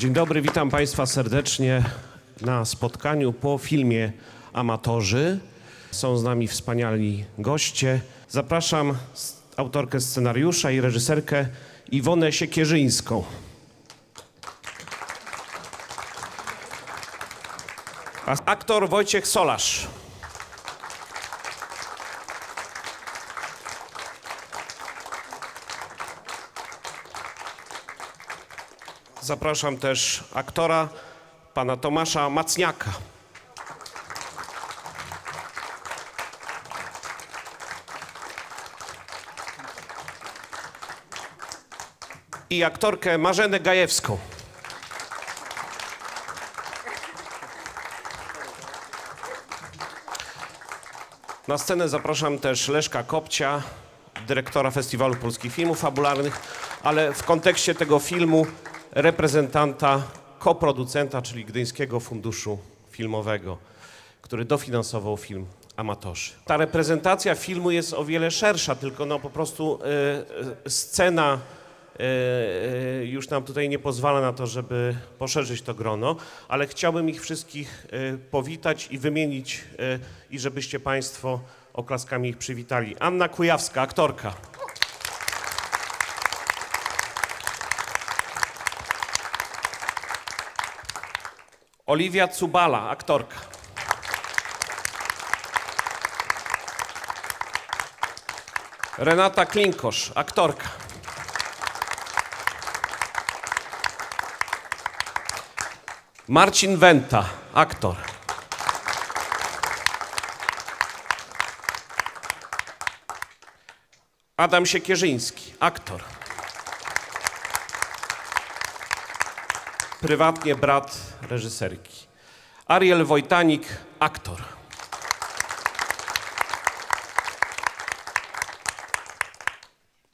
Dzień dobry, witam Państwa serdecznie na spotkaniu po filmie Amatorzy. Są z nami wspaniali goście. Zapraszam autorkę scenariusza i reżyserkę Iwonę Siekierzyńską. A aktor Wojciech Solarz. Zapraszam też aktora pana Tomasza Macniaka. I aktorkę Marzenę Gajewską. Na scenę zapraszam też Leszka Kopcia, dyrektora Festiwalu Polskich Filmów Fabularnych, ale w kontekście tego filmu reprezentanta, koproducenta, czyli Gdyńskiego Funduszu Filmowego, który dofinansował film Amatorzy. Ta reprezentacja filmu jest o wiele szersza, tylko no po prostu y, y, scena y, już nam tutaj nie pozwala na to, żeby poszerzyć to grono, ale chciałbym ich wszystkich powitać i wymienić i żebyście Państwo oklaskami ich przywitali. Anna Kujawska, aktorka. Oliwia Cubala, aktorka. Renata Klinkosz, aktorka. Marcin Wenta, aktor. Adam Siekierzyński, aktor. Prywatnie brat reżyserki. Ariel Wojtanik, aktor.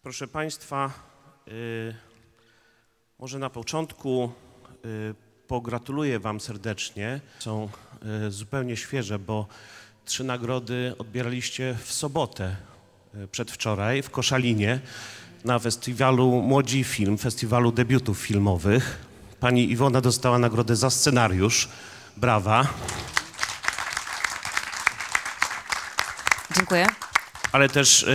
Proszę Państwa, y, może na początku y, pogratuluję Wam serdecznie. Są y, zupełnie świeże, bo trzy nagrody odbieraliście w sobotę przedwczoraj w Koszalinie na festiwalu Młodzi Film, festiwalu debiutów filmowych. Pani Iwona dostała nagrodę za scenariusz. Brawa. Dziękuję. Ale też y,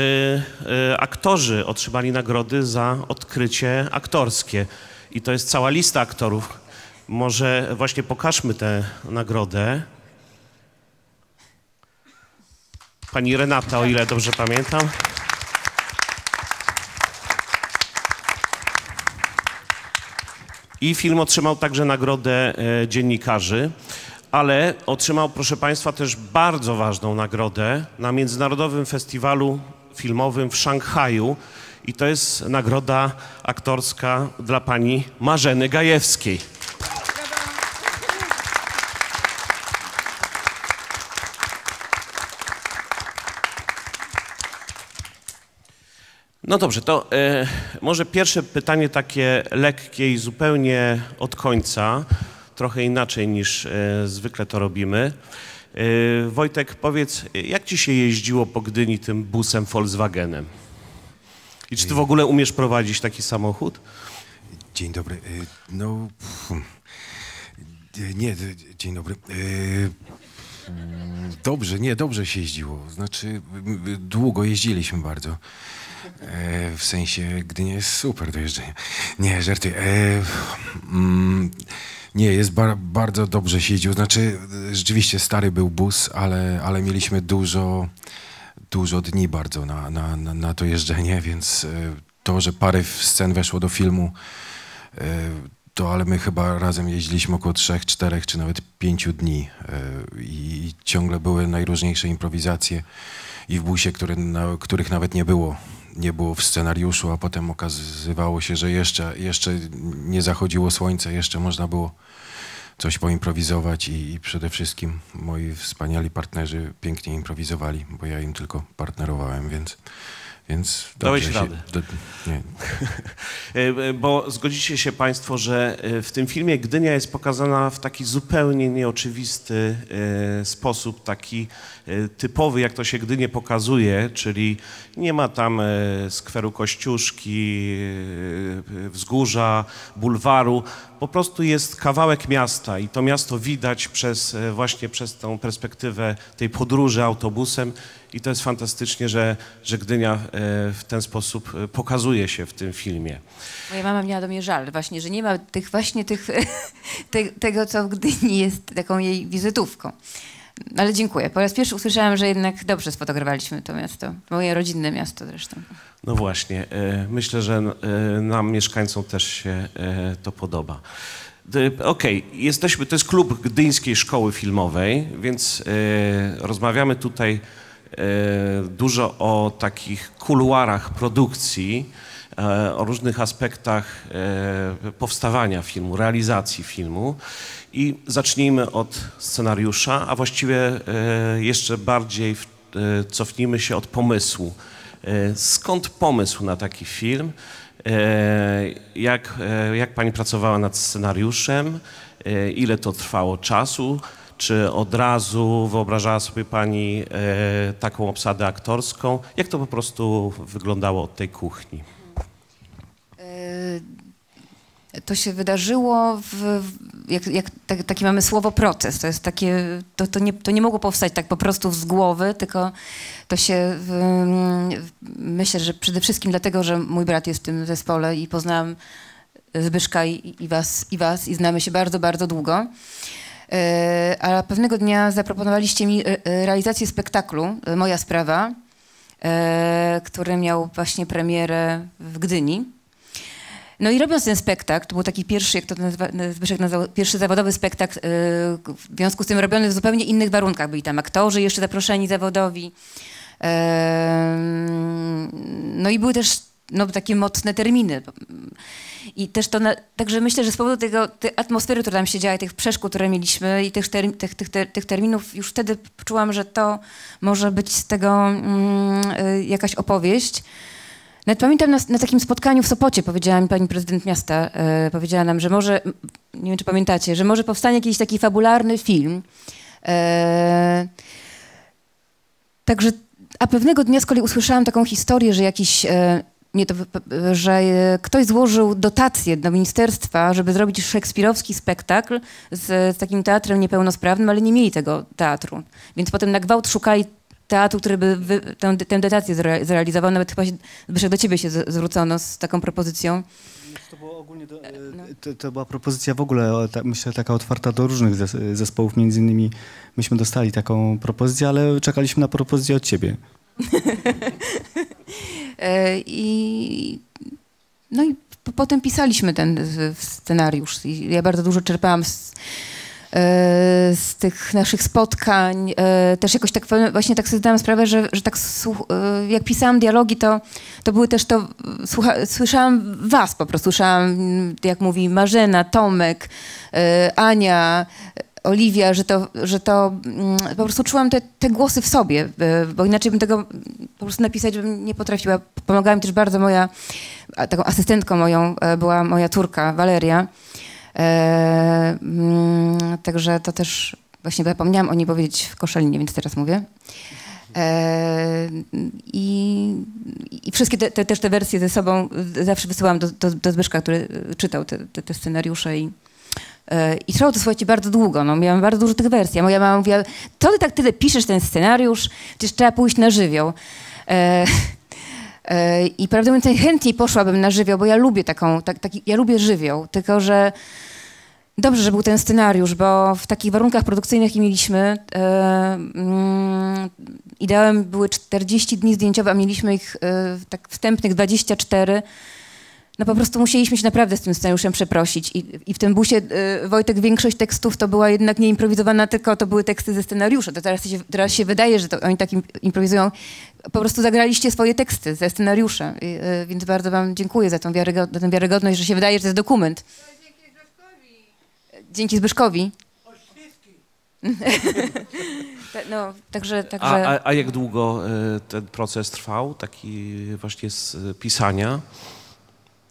y, aktorzy otrzymali nagrody za odkrycie aktorskie. I to jest cała lista aktorów. Może właśnie pokażmy tę nagrodę. Pani Renata, o ile dobrze pamiętam. I film otrzymał także nagrodę e, dziennikarzy, ale otrzymał, proszę Państwa, też bardzo ważną nagrodę na Międzynarodowym Festiwalu Filmowym w Szanghaju. I to jest nagroda aktorska dla pani Marzeny Gajewskiej. No dobrze, to e, może pierwsze pytanie takie lekkie i zupełnie od końca, trochę inaczej niż e, zwykle to robimy. E, Wojtek, powiedz, jak ci się jeździło po Gdyni tym busem Volkswagenem? I czy ty w ogóle umiesz prowadzić taki samochód? Dzień dobry. No, nie, dzień dobry. Mm, Dobrze, nie, dobrze się jeździło. Znaczy, długo jeździliśmy bardzo. E, W sensie, Gdynia jest super do jeżdżenia. Nie, żartuję. E, mm, Nie, jest bar, bardzo dobrze się jeździło. Znaczy, rzeczywiście stary był bus, ale, ale mieliśmy dużo, dużo dni bardzo na, na, na, na to jeżdżenie, więc e, to, że parę scen weszło do filmu, e, to ale my chyba razem jeździliśmy około trzech, czterech, czy nawet pięciu dni i ciągle były najróżniejsze improwizacje i w busie, które, na, których nawet nie było, nie było w scenariuszu, a potem okazywało się, że jeszcze, jeszcze nie zachodziło słońce, jeszcze można było coś poimprowizować i, i przede wszystkim moi wspaniali partnerzy pięknie improwizowali, bo ja im tylko partnerowałem, więc, więc Dałeś dobrze radę. do, E, e, Bo zgodzicie się Państwo, że e, w tym filmie Gdynia jest pokazana w taki zupełnie nieoczywisty sposób, taki typowy, jak to się Gdynię pokazuje, czyli nie ma tam skweru Kościuszki, wzgórza, bulwaru, po prostu jest kawałek miasta i to miasto widać przez, e, właśnie przez tą perspektywę tej podróży autobusem i to jest fantastycznie, że, że Gdynia e, w ten sposób e, pokazuje się w tym filmie. Moja mama miała do mnie żal właśnie, że nie ma tych właśnie tych, te, tego, co w Gdyni jest taką jej wizytówką. Ale dziękuję. Po raz pierwszy usłyszałam, że jednak dobrze sfotografowaliśmy to miasto. Moje rodzinne miasto zresztą. No właśnie, e, myślę, że e, nam, mieszkańcom, też się e, to podoba. Okej, jesteśmy, to jest klub Gdyńskiej Szkoły Filmowej, więc rozmawiamy tutaj dużo o takich kuluarach produkcji, o różnych aspektach powstawania filmu, realizacji filmu. I zacznijmy od scenariusza, a właściwie e, jeszcze bardziej e, cofnijmy się od pomysłu. E, Skąd pomysł na taki film? Jak, jak pani pracowała nad scenariuszem? Ile to trwało czasu? Czy od razu wyobrażała sobie pani taką obsadę aktorską? Jak to po prostu wyglądało od tej kuchni? To się wydarzyło, w, jak, jak tak, takie mamy słowo proces. To jest takie, to, to, nie, to nie mogło powstać tak po prostu z głowy, tylko to się, myślę, że przede wszystkim dlatego, że mój brat jest w tym zespole i poznałam Zbyszka i, i, was, i was i znamy się bardzo, bardzo długo. E, A pewnego dnia zaproponowaliście mi e, e, realizację spektaklu Moja sprawa, który miał właśnie premierę w Gdyni. No i robiąc ten spektakl, to był taki pierwszy, jak to nazywa, Zbyszek nazwał, pierwszy zawodowy spektakl, e, w związku z tym robiony w zupełnie innych warunkach. Byli tam aktorzy jeszcze zaproszeni zawodowi. E, No i były też no, takie mocne terminy. I też to, także myślę, że z powodu tego, tej atmosfery, która tam się działa, tych przeszkód, które mieliśmy i tych, term, tych, tych, ter- tych terminów, już wtedy czułam, że to może być z tego mm, y, jakaś opowieść. Nawet pamiętam na, na takim spotkaniu w Sopocie powiedziała mi pani prezydent miasta, e, powiedziała nam, że może, nie wiem czy pamiętacie, że może powstanie jakiś taki fabularny film. E, także, a pewnego dnia z kolei usłyszałam taką historię, że jakiś, e, nie to, że ktoś złożył dotację do ministerstwa, żeby zrobić szekspirowski spektakl z, z takim teatrem niepełnosprawnym, ale nie mieli tego teatru. Więc potem na gwałt szukali teatru, który by wy, tę, tę dotację zre, zrealizował. Nawet chyba się, do ciebie się z, zwrócono z taką propozycją. To, było ogólnie do, e, no. to, to była propozycja w ogóle, myślę, taka otwarta do różnych zes- zespołów. Między innymi myśmy dostali taką propozycję, ale czekaliśmy na propozycję od ciebie. E, I, no i po, potem pisaliśmy ten scenariusz. I ja bardzo dużo czerpałam z, z tych naszych spotkań. E, Też jakoś tak właśnie tak sobie zdałam sprawę, że, że tak e, jak pisałam dialogi, to, to były też to, słucha, słyszałam was po prostu, słyszałam jak mówi Marzena, Tomek, e, Ania, Oliwia, że to, że to mm, po prostu czułam te, te głosy w sobie, e, bo inaczej bym tego po prostu napisać bym nie potrafiła. Pomagała mi też bardzo moja, taką asystentką moją e, była moja córka Waleria. E, mm, także to też właśnie zapomniałam o niej powiedzieć w Koszalinie, więc teraz mówię. E, i, I wszystkie te, te, też te wersje ze sobą zawsze wysyłałam do, do, do Zbyszka, który czytał te, te, te scenariusze i, e, i trwało to, słuchajcie, bardzo długo. No, miałam bardzo dużo tych wersji. Moja mama mówiła, to ty tak tyle piszesz ten scenariusz, przecież trzeba pójść na żywioł. I prawdę mówiąc, najchętniej poszłabym na żywioł, bo ja lubię taką, tak, taki, ja lubię żywioł, tylko że dobrze, że był ten scenariusz, bo w takich warunkach produkcyjnych, jakie mieliśmy, e, mm, ideałem były 40 dni zdjęciowe, a mieliśmy ich e, tak wstępnych 24. No po prostu musieliśmy się naprawdę z tym scenariuszem przeprosić. I, i w tym busie, y, Wojtek, większość tekstów to była jednak nie improwizowana, tylko to były teksty ze scenariusza. To teraz się, teraz się wydaje, że to oni tak im, improwizują. Po prostu zagraliście swoje teksty ze scenariusza. I, y, więc bardzo wam dziękuję za tą, wiarygod- za tę wiarygodność, że się wydaje, że to jest dokument. Dzięki Zbyszkowi. Ta- no, także, także... A, a, a jak długo e, ten proces trwał, taki właśnie z pisania?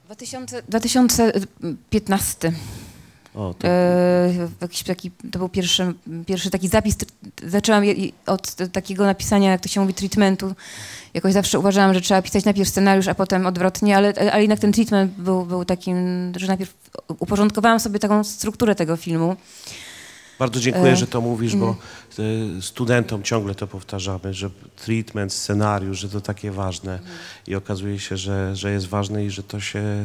2000, 2015. O, to, E, jakiś taki, to był pierwszy, pierwszy taki zapis. Zaczęłam od takiego napisania, jak to się mówi, treatmentu. Jakoś zawsze uważałam, że trzeba pisać najpierw scenariusz, a potem odwrotnie, ale, ale jednak ten treatment był, był takim, że najpierw uporządkowałam sobie taką strukturę tego filmu. Bardzo dziękuję, E, że to mówisz, bo e, studentom ciągle to powtarzamy, że treatment, scenariusz, że to takie ważne i okazuje się, że, że jest ważne i że to się e,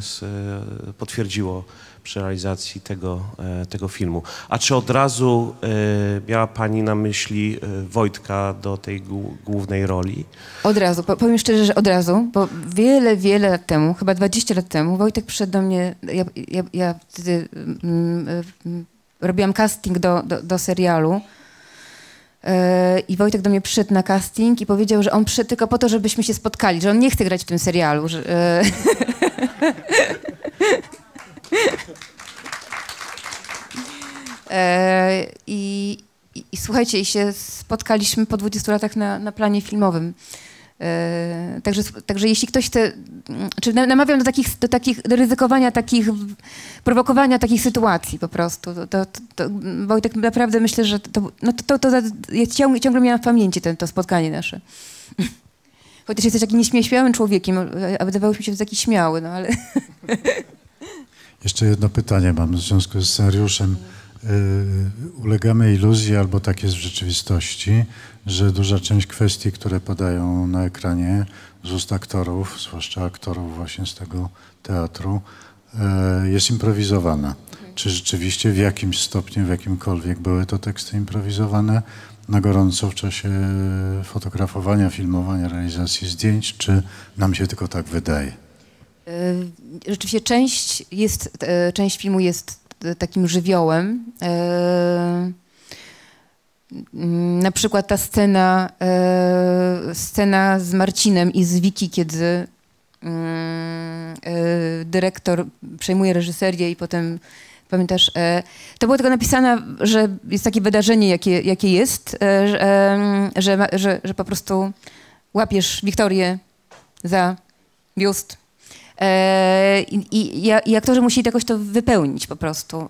potwierdziło przy realizacji tego, tego filmu. A czy od razu miała Pani na myśli Wojtka do tej głó- głównej roli? Od razu, po- powiem szczerze, że od razu, bo wiele, wiele lat temu, chyba 20 lat temu, Wojtek przyszedł do mnie, ja, ja, ja wtedy mm, mm, robiłam casting do, do, do serialu e, i Wojtek do mnie przyszedł na casting i powiedział, że on przyszedł tylko po to, żebyśmy się spotkali, że on nie chce grać w tym serialu. Że, e, E, I, i, I słuchajcie, i się spotkaliśmy po 20 latach na, na planie filmowym. E, także, także jeśli ktoś chce, czy na- namawiam do takich, do takich, do ryzykowania takich, prowokowania takich sytuacji po prostu. To, to, to, to Wojtek, naprawdę myślę, że to, no to, to, ja ciągle, ciągle miałam w pamięci ten, to spotkanie nasze. Chociaż jesteś takim nieśmiałym człowiekiem, a wydawało mi się, taki śmiały, no ale... Jeszcze jedno pytanie mam w związku z scenariuszem. Yy, ulegamy iluzji, albo tak jest w rzeczywistości, że duża część kwestii, które padają na ekranie z ust aktorów, zwłaszcza aktorów właśnie z tego teatru, yy, jest improwizowana. Czy rzeczywiście w jakimś stopniu, w jakimkolwiek były to teksty improwizowane na gorąco w czasie fotografowania, filmowania, realizacji zdjęć, czy nam się tylko tak wydaje? E, Rzeczywiście część, jest, e, część filmu jest e, takim żywiołem. Mm, Na przykład ta scena, e, scena z Marcinem i z Wiki, kiedy mm, e, dyrektor przejmuje reżyserię i potem Pamiętasz, e, to było tylko napisane, że jest takie wydarzenie, jakie, jakie jest, że, że, że, po prostu łapiesz Wiktorię za biust I, i, i aktorzy musieli jakoś to wypełnić po prostu.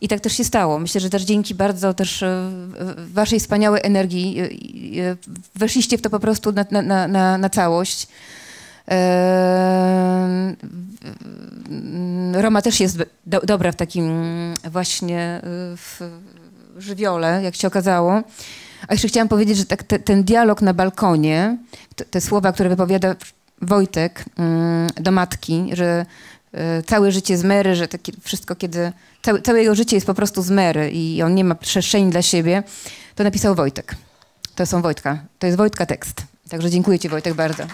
I tak też się stało. Myślę, że też dzięki bardzo też e, waszej wspaniałej energii e, e, weszliście w to po prostu na, na, na, na, całość. Roma też jest do, dobra w takim właśnie w żywiole, jak się okazało. A jeszcze chciałam powiedzieć, że tak te, ten dialog na balkonie, te, słowa, które wypowiada Wojtek mm, do matki, że całe życie z Mary, że wszystko, kiedy całe, całe jego życie jest po prostu z Mary i on nie ma przestrzeni dla siebie, to napisał Wojtek. To są Wojtka. To jest Wojtka tekst. Także dziękuję ci Wojtek bardzo.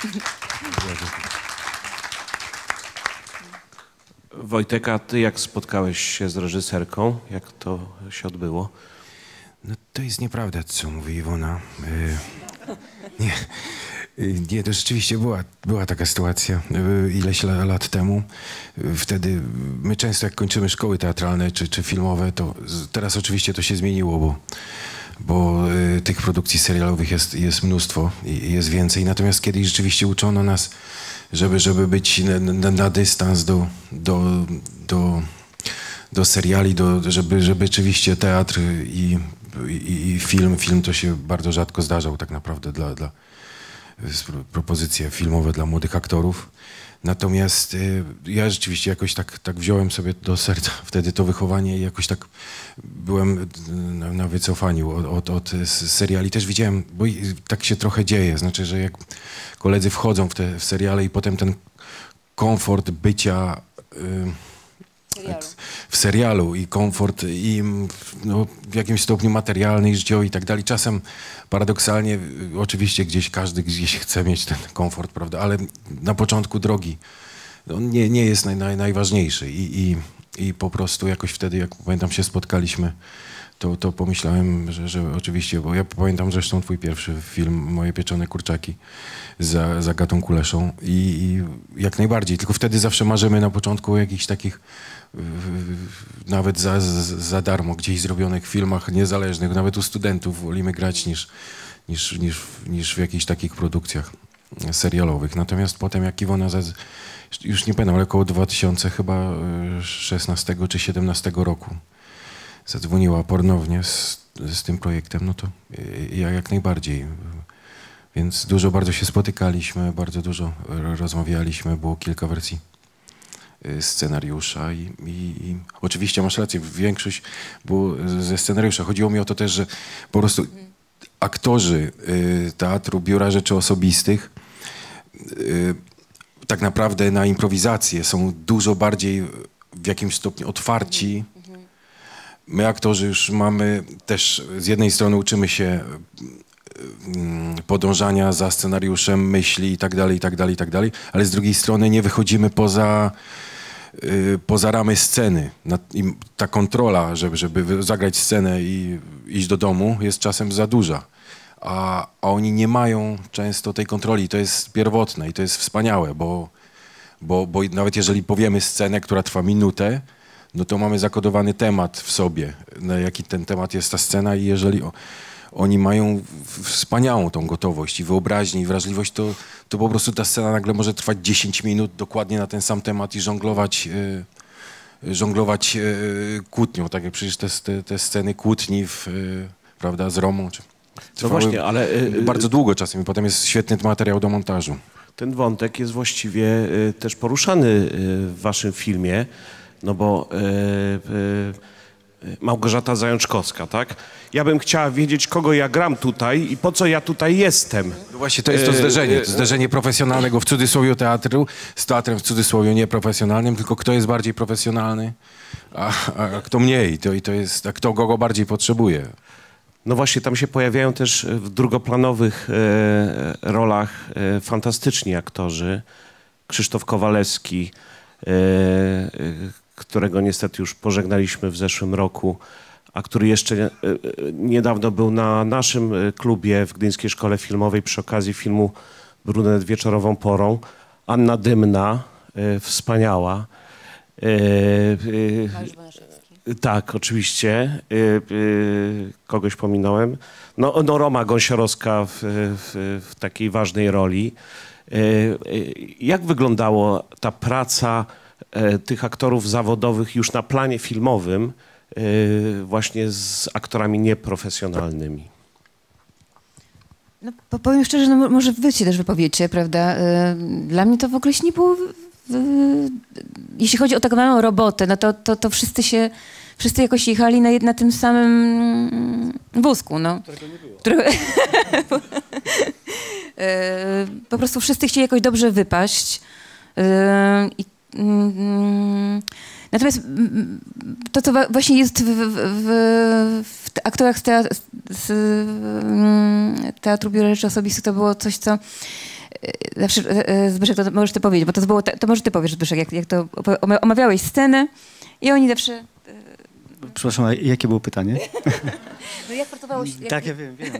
Wojtek, a ty jak spotkałeś się z reżyserką? Jak to się odbyło? No to jest nieprawda, co mówi Iwona. Y, nie, nie, to rzeczywiście była, była taka sytuacja y, ileś la- lat temu. Y, Wtedy my często jak kończymy szkoły teatralne czy, czy filmowe, to teraz oczywiście to się zmieniło, bo, bo y, tych produkcji serialowych jest, jest mnóstwo i jest więcej. Natomiast kiedyś rzeczywiście uczono nas, żeby, żeby być na, na, dystans do, do, do, do seriali, do, żeby, żeby rzeczywiście teatr i, i, i film, film to się bardzo rzadko zdarzał tak naprawdę dla, dla propozycje filmowe dla młodych aktorów. Natomiast y, ja rzeczywiście jakoś tak, tak wziąłem sobie do serca wtedy to wychowanie i jakoś tak byłem y, na, na wycofaniu od, od, od seriali. Też widziałem, bo tak się trochę dzieje, znaczy, że jak koledzy wchodzą w te w seriale i potem ten komfort bycia y, w serialu i komfort i mm, no, w jakimś stopniu materialny i życiowy i tak dalej. Czasem paradoksalnie, y, oczywiście gdzieś każdy gdzieś chce mieć ten komfort, prawda, ale na początku drogi on nie, nie jest naj, naj, najważniejszy. I, i, i po prostu jakoś wtedy, jak pamiętam się spotkaliśmy, to, to pomyślałem, że, że oczywiście, bo ja pamiętam zresztą twój pierwszy film, Moje pieczone kurczaki za, za Gatą Kuleszą i, i jak najbardziej, tylko wtedy zawsze marzymy na początku o jakichś takich nawet za, za, darmo gdzieś zrobionych filmach niezależnych, nawet u studentów wolimy grać niż, niż, niż, niż w jakichś takich produkcjach. serialowych. Natomiast potem jak Iwona, zaz- już nie pamiętam, ale około 2000 chyba y, 16 czy 17 roku zadzwoniła ponownie z, z tym projektem, no to ja jak najbardziej. Więc dużo bardzo się spotykaliśmy, bardzo dużo rozmawialiśmy, było kilka wersji y, scenariusza i, i, i oczywiście masz rację, większość było ze scenariusza. Chodziło mi o to też, że po prostu aktorzy y, teatru Biura Rzeczy Osobistych y, tak naprawdę na improwizację są dużo bardziej w jakimś stopniu otwarci. My aktorzy już mamy też z jednej strony uczymy się mm, podążania za scenariuszem, myśli i tak dalej, i tak dalej, i tak dalej, ale z drugiej strony nie wychodzimy poza, y, poza ramy sceny. Ta kontrola, żeby, żeby zagrać scenę i iść do domu jest czasem za duża. A, a oni nie mają często tej kontroli. To jest pierwotne i to jest wspaniałe, bo, bo, bo nawet jeżeli powiemy scenę, która trwa minutę, no to mamy zakodowany temat w sobie, na jaki ten temat jest ta scena i jeżeli o, oni mają wspaniałą tą gotowość i wyobraźnię i wrażliwość, to, to po prostu ta scena nagle może trwać 10 minut dokładnie na ten sam temat i żonglować, e, żonglować e, kłótnią, tak jak przecież te, te, te sceny kłótni w, e, prawda, z Romą. Czy, No właśnie, ale bardzo długo czasem i potem jest świetny materiał do montażu. ten wątek jest właściwie też poruszany w waszym filmie, no bo y, y, Małgorzata Zajączkowska, tak? Ja bym chciała wiedzieć, kogo ja gram tutaj i po co ja tutaj jestem. No właśnie to jest to E, zderzenie, e, to zderzenie profesjonalnego w cudzysłowie teatru z teatrem w cudzysłowie nieprofesjonalnym, tylko kto jest bardziej profesjonalny, a, a, kto mniej, to, i to jest, a kto go, go bardziej potrzebuje. No właśnie, tam się pojawiają też e, w drugoplanowych e, rolach e, fantastyczni aktorzy. Krzysztof Kowalewski, e, e, którego niestety już pożegnaliśmy w zeszłym roku, a który jeszcze e, e, niedawno był na naszym e, klubie w Gdyńskiej Szkole Filmowej przy okazji filmu Brunet wieczorową porą. Anna Dymna, wspaniała. Tak, oczywiście. Kogoś pominąłem. No, no Roma Gąsiorowska w, w, w takiej ważnej roli. Jak wyglądało ta praca tych aktorów zawodowych już na planie filmowym y, właśnie z aktorami nieprofesjonalnymi? No, po- powiem szczerze, no mo- może wy się też wypowiecie, prawda? Y, Dla mnie to w ogóle się nie było... Jeśli chodzi o taką małą robotę, no to, to, to wszyscy się... Wszyscy jakoś jechali na, na tym samym wózku, no. Którego nie było. E, po prostu wszyscy chcieli jakoś dobrze wypaść. E, i, natomiast mm, to, co właśnie jest w, w, w, w aktorach z, tea- z mm, Teatru Biura Rzeczy Osobistych, to było coś, co e, zawsze, e, e, Zbyszek, to możesz ty powiedzieć, bo to było, to może ty powiesz, Zbyszek, jak, jak to omawiałeś scenę i oni zawsze... Przepraszam, jakie było pytanie? No jak pracowałeś? Tak, ja wiem, wiem.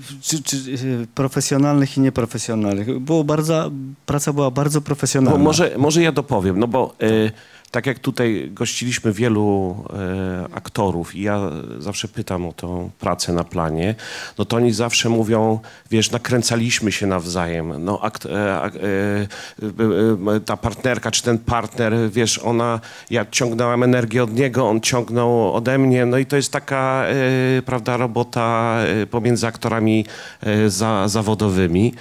Y, Czy, czy y, profesjonalnych i nieprofesjonalnych. Było bardzo, praca była bardzo profesjonalna. Bo może, może ja dopowiem, no bo e, tak jak tutaj gościliśmy wielu e, aktorów i ja zawsze pytam o tą pracę na planie, no to oni zawsze mówią, wiesz, nakręcaliśmy się nawzajem. No, akt, e, e, ta partnerka czy ten partner, wiesz, ona, ja ciągnęłam energię od niego, on ciągnął ode mnie, no i to jest taka, prawda, robota pomiędzy aktorami za, zawodowymi,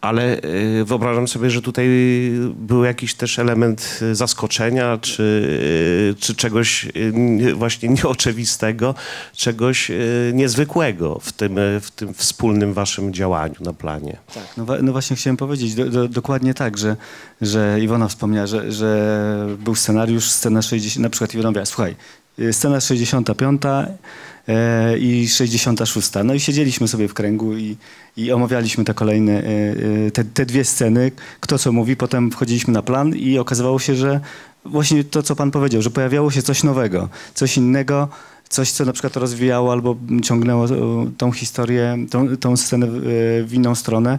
ale wyobrażam sobie, że tutaj był jakiś też element zaskoczenia, czy, e, czy czegoś nie- właśnie nieoczywistego, czegoś e, niezwykłego w tym, w tym wspólnym waszym działaniu na planie. Tak, no, no właśnie chciałem powiedzieć, do, do, dokładnie tak, że, że Iwona wspomniała, że, że był scenariusz, scena 60, na przykład Iwona mówiła, słuchaj, y, scena 65 e, i 66. No i siedzieliśmy sobie w kręgu i, i omawialiśmy te kolejne, e, e, te, te dwie sceny, kto co mówi, potem wchodziliśmy na plan i okazywało się, że właśnie to, co pan powiedział, że pojawiało się coś nowego, coś innego, coś, co na przykład rozwijało albo ciągnęło e, tą historię, tą, tą scenę w, w inną stronę.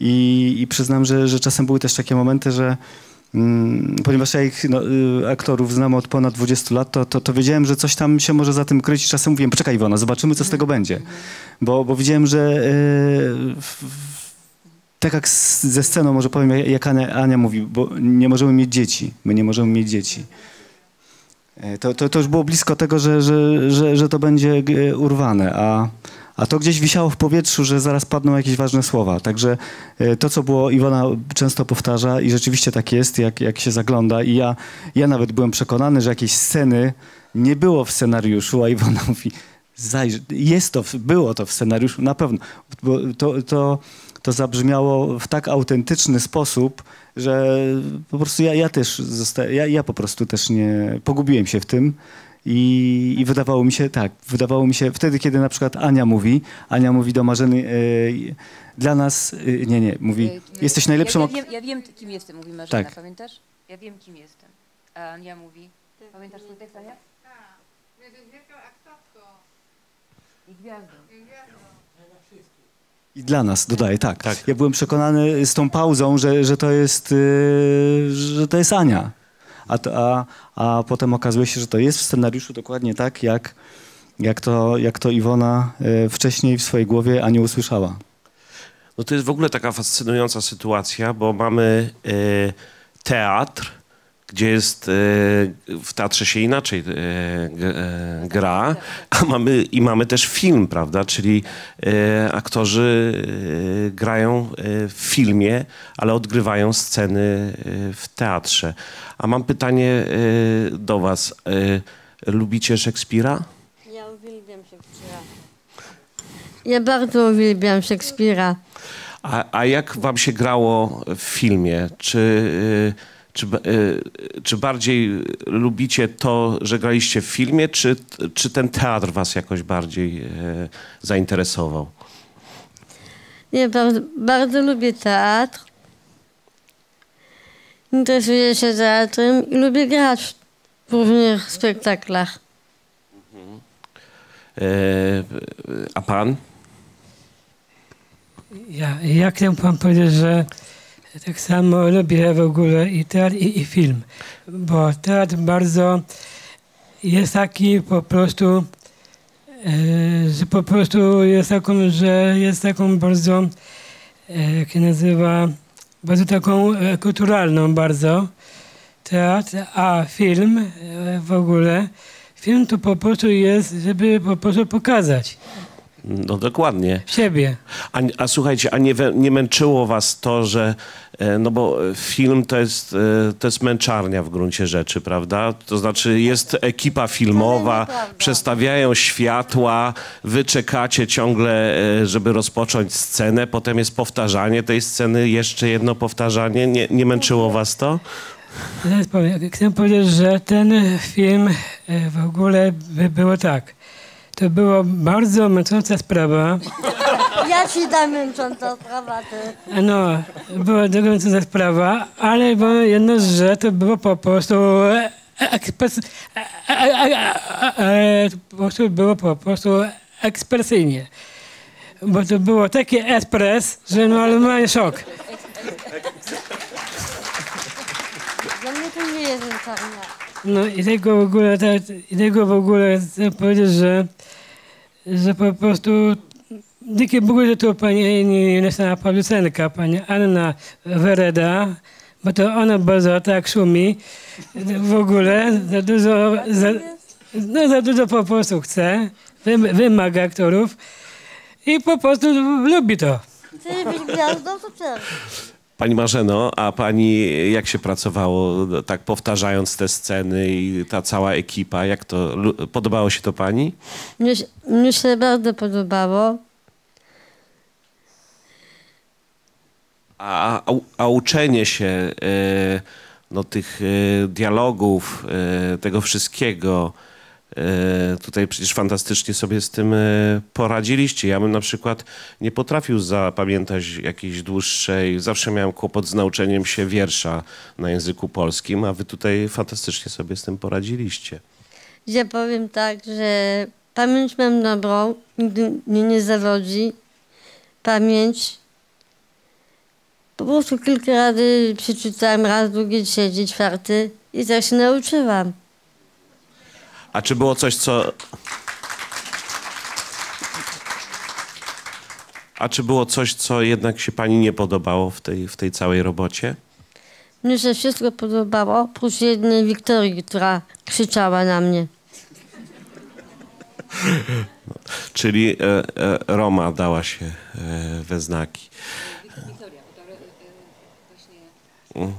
I, i przyznam, że, że czasem były też takie momenty, że mm, ponieważ ja ich no, y, aktorów znam od ponad 20 lat, to, to, to wiedziałem, że coś tam się może za tym kryć. I Czasem mówiłem, poczekaj Iwona, zobaczymy, co z tego będzie. Bo, bo widziałem, że w, tak jak ze sceną, może powiem, jak- Ania, Ania mówi, bo nie możemy mieć dzieci. My nie możemy mieć dzieci. E, To, to, to już było blisko tego, że, że, że, że to będzie e, urwane, a, a to gdzieś wisiało w powietrzu, że zaraz padną jakieś ważne słowa. Także e, to, co było, Iwona często powtarza i rzeczywiście tak jest, jak, jak się zagląda. I ja, ja nawet byłem przekonany, że jakieś sceny nie było w scenariuszu, a Iwona mówi, zajrz, jest to, było to w scenariuszu, na pewno. Bo to, to, to zabrzmiało w tak autentyczny sposób, że po prostu ja, ja też zosta- ja, ja po prostu też nie pogubiłem się w tym i, i wydawało mi się tak, wydawało mi się wtedy, kiedy na przykład Ania mówi, Ania mówi do Marzeny, e, dla nas, e, nie, nie, mówi, Y, y, jesteś najlepszym... Ja, ja, wiem, ja wiem, kim jestem, mówi Marzena, Tak. pamiętasz? Ja wiem, kim jestem. A Ania mówi, pamiętasz swój tekst, Ania? I gwiazdą. I dla nas, dodaję, tak. Tak. Ja byłem przekonany z tą pauzą, że, że, to, jest, yy, że to jest Ania. A, to, a, a potem okazuje się, że to jest w scenariuszu dokładnie tak, jak, jak, to, jak to Iwona yy, wcześniej w swojej głowie Aniu usłyszała. No to jest w ogóle taka fascynująca sytuacja, bo mamy e, teatr, gdzie jest e, w teatrze się inaczej e, e, gra, a mamy i mamy też film, prawda? Czyli aktorzy grają w filmie, ale odgrywają sceny w teatrze. A mam pytanie do was. Lubicie Szekspira? Ja uwielbiam Szekspira. Ja bardzo uwielbiam Szekspira. A, a jak wam się grało w filmie? Czy, czy, y, czy bardziej lubicie to, że graliście w filmie, czy, czy ten teatr was jakoś bardziej y, zainteresował? Ja bardzo, bardzo lubię teatr. Interesuję się teatrem i lubię grać w różnych spektaklach. Y, a pan? Ja, ja chciałem pan powiedzieć, że tak samo lubię w ogóle i teatr, i, i film, bo teatr bardzo jest taki po prostu, e, że po prostu jest taką, że jest taką bardzo, e, jak się nazywa, bardzo taką e, kulturalną bardzo teatr, a film e, w ogóle, film to po prostu jest, żeby po prostu pokazać No dokładnie. siebie. A, a słuchajcie, a nie, nie męczyło was to, że e, no bo film to jest, e, to jest męczarnia w gruncie rzeczy, prawda? To znaczy jest ekipa filmowa, przestawiają światła, wy czekacie ciągle, e, żeby rozpocząć scenę, potem jest powtarzanie tej sceny, jeszcze jedno powtarzanie. Nie, nie męczyło was to? Chcę powiedzieć, że ten film e, w ogóle by było tak. To była bardzo męcząca sprawa. Ja ci dam męcząca sprawa, ty. No, była bardzo męcząca sprawa, ale było jedno, że to było po prostu e, ekspres, e, e, po prostu było po prostu ekspresyjnie. Bo to było taki ekspres, że normalnie szok. Dla mnie to nie jest męczarnia. No i tego w ogóle, i tego w ogóle chcę powiedzieć, że, że po prostu dzięki Bogu, że to pani nasza producentka, pani Anna Wereda, bo to ona bardzo tak szumi w ogóle, za dużo, za, no, za dużo po prostu chce, wym- wymaga aktorów i po prostu lubi to. Chcesz być gwiazdą, to. Pani Marzeno, a pani jak się pracowało, tak powtarzając te sceny i ta cała ekipa, jak to, podobało się to pani? Mnie, się- mnie się bardzo podobało. A, a, a uczenie się e, no, tych e, dialogów, e, tego wszystkiego, tutaj przecież fantastycznie sobie z tym e, poradziliście. Ja bym na przykład nie potrafił zapamiętać jakiejś dłuższej, zawsze miałem kłopot z nauczeniem się wiersza na języku polskim, a wy tutaj fantastycznie sobie z tym poradziliście. Ja powiem tak, że pamięć mam dobrą, nigdy mnie nie zawodzi. Pamięć. Po prostu kilka razy przeczytałam, raz, drugi, trzeci, czwarty i tak się nauczyłam. A czy było coś, co. A czy było coś, co jednak się pani nie podobało w tej, w tej całej robocie? Mnie się wszystko podobało, oprócz jednej Wiktorii, która krzyczała na mnie. Czyli e, e, Roma dała się e, we znaki. Mm.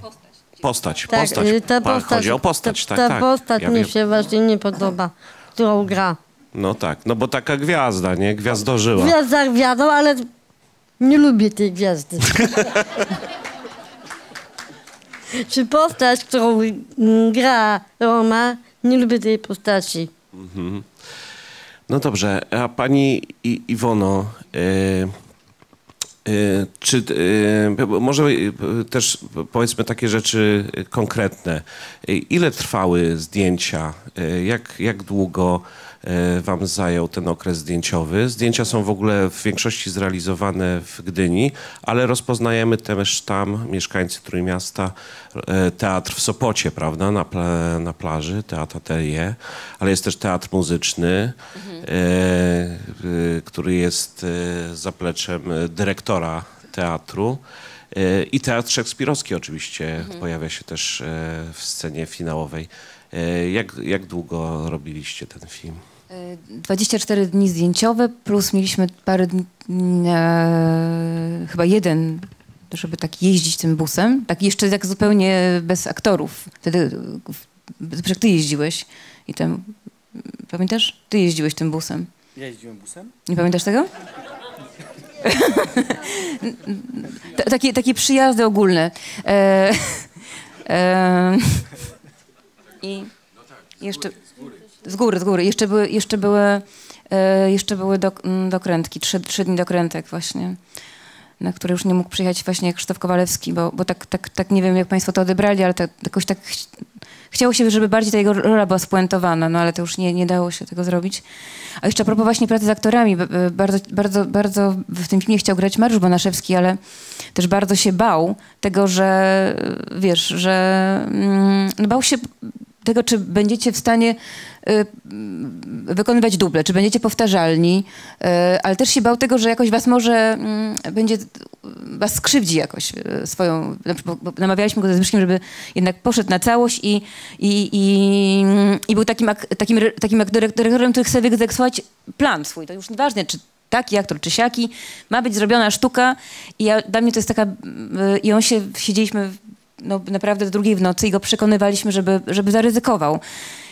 Postać, Tak, postać. y, ta Pa- postać, Chodzi o postać, ta, tak, ta tak. postać Ja mi wiem. się właśnie nie podoba, którą gra. No tak, no bo taka gwiazda, nie? Gwiazdożyła. Gwiazda gwiazdą, ale nie lubię tej gwiazdy. Czy postać, którą gra Roma, nie lubię tej postaci. No dobrze, a pani I Iwono, e, czy e, może e, też powiedzmy takie rzeczy konkretne. Ile trwały zdjęcia? Jak, jak długo wam zajął ten okres zdjęciowy? Zdjęcia są w ogóle w większości zrealizowane w Gdyni, ale rozpoznajemy też tam mieszkańcy Trójmiasta e, teatr w Sopocie, prawda, na, pla, na plaży, teatr Atelier, ale jest też teatr muzyczny, e, e, który jest e, zapleczem e, dyrektora teatru. E, I teatr szekspirowski oczywiście pojawia się też e, w scenie finałowej. E, Jak, jak długo robiliście ten film? E, 24 dni zdjęciowe, plus mieliśmy parę dni, e, chyba jeden, żeby tak jeździć tym busem. Tak jeszcze tak zupełnie bez aktorów. Wtedy, e, Zbyszek, ty jeździłeś i tam, pamiętasz? Ty jeździłeś tym busem. Ja jeździłem busem? Nie pamiętasz tego? Takie, takie przyjazdy ogólne. E, e, I jeszcze z góry, z góry. Jeszcze były, jeszcze były, e, jeszcze były dok, m, dokrętki, trzy, trzy dni dokrętek właśnie, na które już nie mógł przyjechać właśnie Krzysztof Kowalewski, bo, bo tak, tak, tak nie wiem, jak państwo to odebrali, ale tak, jakoś tak ch- chciało się, żeby bardziej ta jego rola była spuentowana, no ale to już nie, nie dało się tego zrobić. A jeszcze a propos właśnie pracy z aktorami, bardzo, bardzo, bardzo w tym filmie chciał grać Mariusz Banaszewski, ale też bardzo się bał tego, że wiesz, że mm, no bał się tego, czy będziecie w stanie y, wykonywać duble, czy będziecie powtarzalni, y, ale też się bał tego, że jakoś was może mm, będzie was skrzywdzi jakoś y, swoją, namawialiśmy go ze Zbyszkiem, żeby jednak poszedł na całość i, i, i, i był takim, ak- takim, takim ak- dyrek- dyrektorem, który chce wyegzekwować plan swój. To już nieważne, czy taki aktor, czy siaki. Ma być zrobiona sztuka i ja, dla mnie to jest taka... I on się, siedzieliśmy no, naprawdę do drugiej w nocy i go przekonywaliśmy, żeby, żeby zaryzykował.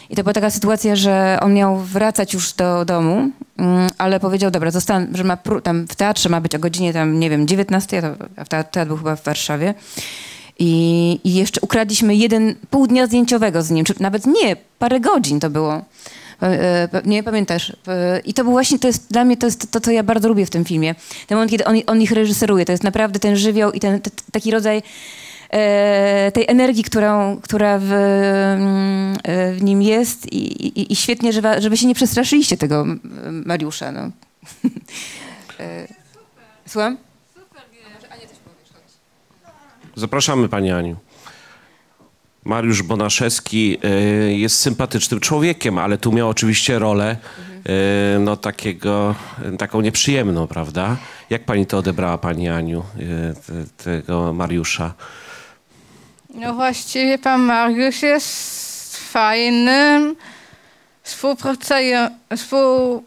I to była taka sytuacja, że on miał wracać już do domu, mm, ale powiedział, dobra, zostanę, że ma tam w teatrze ma być o godzinie tam, nie wiem, 19, a teatr, teatr był chyba w Warszawie. I, I jeszcze ukradliśmy jeden, pół dnia zdjęciowego z nim, czy nawet nie, parę godzin to było. E, e, Nie pamiętasz. E, I to był właśnie, to jest dla mnie to jest to, co ja bardzo lubię w tym filmie. Ten moment, kiedy on, on ich reżyseruje, to jest naprawdę ten żywioł i ten t, taki rodzaj tej energii, którą, która w, mm, e, w nim jest i, i, i świetnie, że, wa- że wy się nie przestraszyliście tego Mariusza. No. E, Słucham? Zapraszamy Pani Aniu. Mariusz Bonaszewski e, jest sympatycznym człowiekiem, ale tu miał oczywiście rolę e, no, takiego, taką nieprzyjemną, prawda? Jak Pani to odebrała, Pani Aniu, e, te, tego Mariusza? No właściwie pan Mariusz jest fajnym, współpracują- Współpracujący.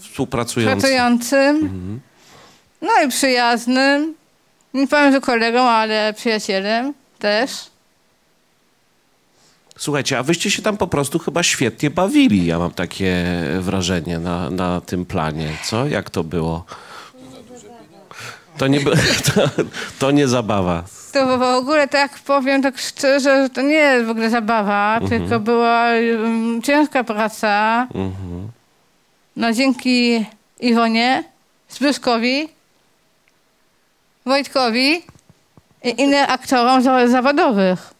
współpracującym, no i przyjaznym. Nie powiem, że kolegą, ale przyjacielem też. Słuchajcie, a wyście się tam po prostu chyba świetnie bawili, ja mam takie wrażenie na, na tym planie, co? Jak to było? To nie, to, to nie zabawa. To w ogóle tak powiem tak szczerze, że to nie jest w ogóle zabawa, tylko była um, ciężka praca. No dzięki Iwonie, Zbyszkowi, Wojtkowi i innym aktorom za- zawodowych.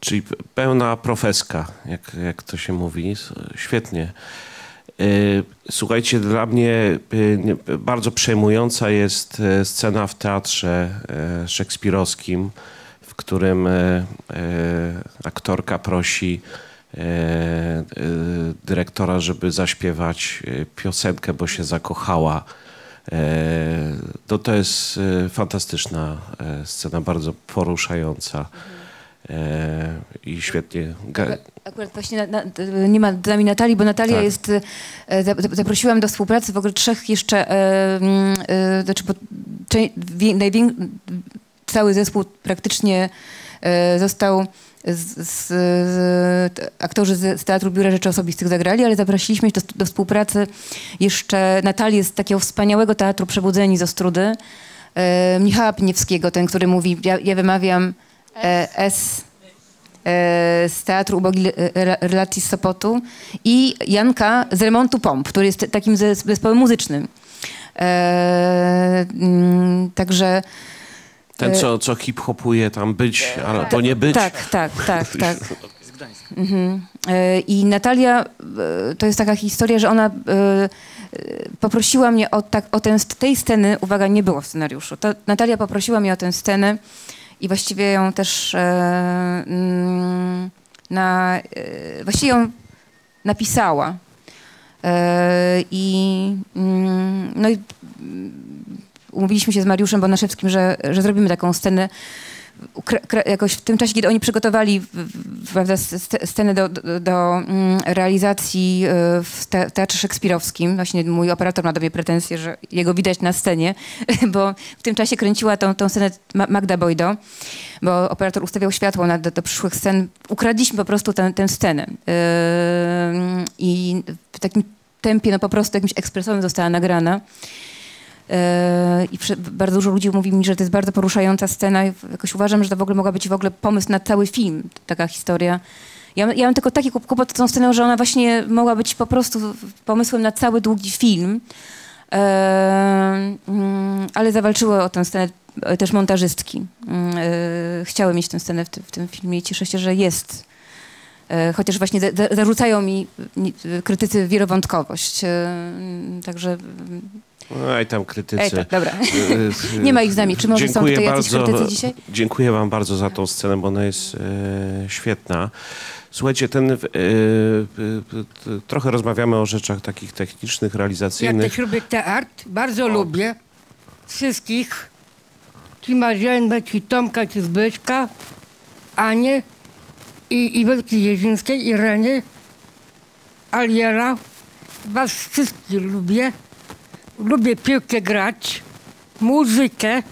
Czyli pełna profeska, jak, jak to się mówi. Świetnie. Y, Słuchajcie, dla mnie nie- bardzo przejmująca jest e, scena w teatrze e, szekspirowskim, w którym e, e, aktorka prosi e, e, dyrektora, żeby zaśpiewać e, piosenkę, bo się zakochała. E, To, to jest e, fantastyczna e, scena, bardzo poruszająca e, i świetnie. Akurat właśnie na, na, nie ma z nami Natalii, bo Natalia Tak. jest, e, za- zaprosiłam do współpracy w ogóle trzech jeszcze, e, e, znaczy najwię- cały zespół praktycznie e, został z, z, z, aktorzy z, z Teatru Biura Rzeczy Osobistych zagrali, ale zaprosiliśmy do, do współpracy jeszcze Natalię z takiego wspaniałego Teatru Przebudzeni z Ostrudy, e, Michała Pniewskiego, ten, który mówi, ja, ja wymawiam e, S e, z Teatru Ubogi Re- Relacji z Sopotu i Janka z Remontu Pomp, który jest takim zes- zespołem muzycznym. E, mm, także Ten, co, co hip-hopuje tam być, albo nie być. tak, tak, tak, tak. Mhm. E, I Natalia, e, to jest taka historia, że ona e, e, poprosiła mnie o, tak, o tę, tej sceny, uwaga, nie było w scenariuszu. To Natalia poprosiła mnie o tę scenę i właściwie ją też e, mm, na, e, właściwie ją napisała. E, I mm, no i mm, umówiliśmy się z Mariuszem Bonaszewskim, że, że zrobimy taką scenę jakoś w tym czasie, kiedy oni przygotowali prawda, sc- scenę do, do, do mm, realizacji e, w te- Teatrze Szekspirowskim, właśnie mój operator ma do mnie pretensje, że jego widać na scenie, bo w tym czasie kręciła tą, tą scenę Ma- Magda Bojdo, bo operator ustawiał światło na, do, do przyszłych scen. Ukradliśmy po prostu tę, tę scenę. Ym, I w takim tempie, no po prostu jakimś ekspresowym została nagrana. Yy, I bardzo dużo ludzi mówi mi, że to jest bardzo poruszająca scena. Jakoś uważam, że to w ogóle mogła być w ogóle pomysł na cały film, taka historia. Ja, ja mam tylko taki kłop- kłopot z tą sceną, że ona właśnie mogła być po prostu pomysłem na cały długi film. Yy, mm, ale zawalczyły o tę scenę e, też montażystki. Yy, chciały mieć tę scenę w, ty, w tym filmie i cieszę się, że jest. Yy, chociaż właśnie za, za, zarzucają mi ni- krytycy wielowątkowość. Yy, także Ej, tam krytycy. Ej, tak, dobra. E, e, Nie ma ich z nami. Czy może są dziękuję tutaj jacyś bardzo- krytycy dzisiaj? Dziękuję wam bardzo za tą scenę, bo ona jest e, świetna. Słuchajcie, ten, e, e, e, trochę rozmawiamy o rzeczach takich technicznych, Ja realizacyjnych. też lubię teatr, bardzo lubię. Wszystkich. Ci Marzenę, ci Tomka, ci Zbyszka, Anię i Iwelki Jezińskiej, Ireny, Aliera. Was wszystkich lubię. Lubię piłkę grać, muzykę.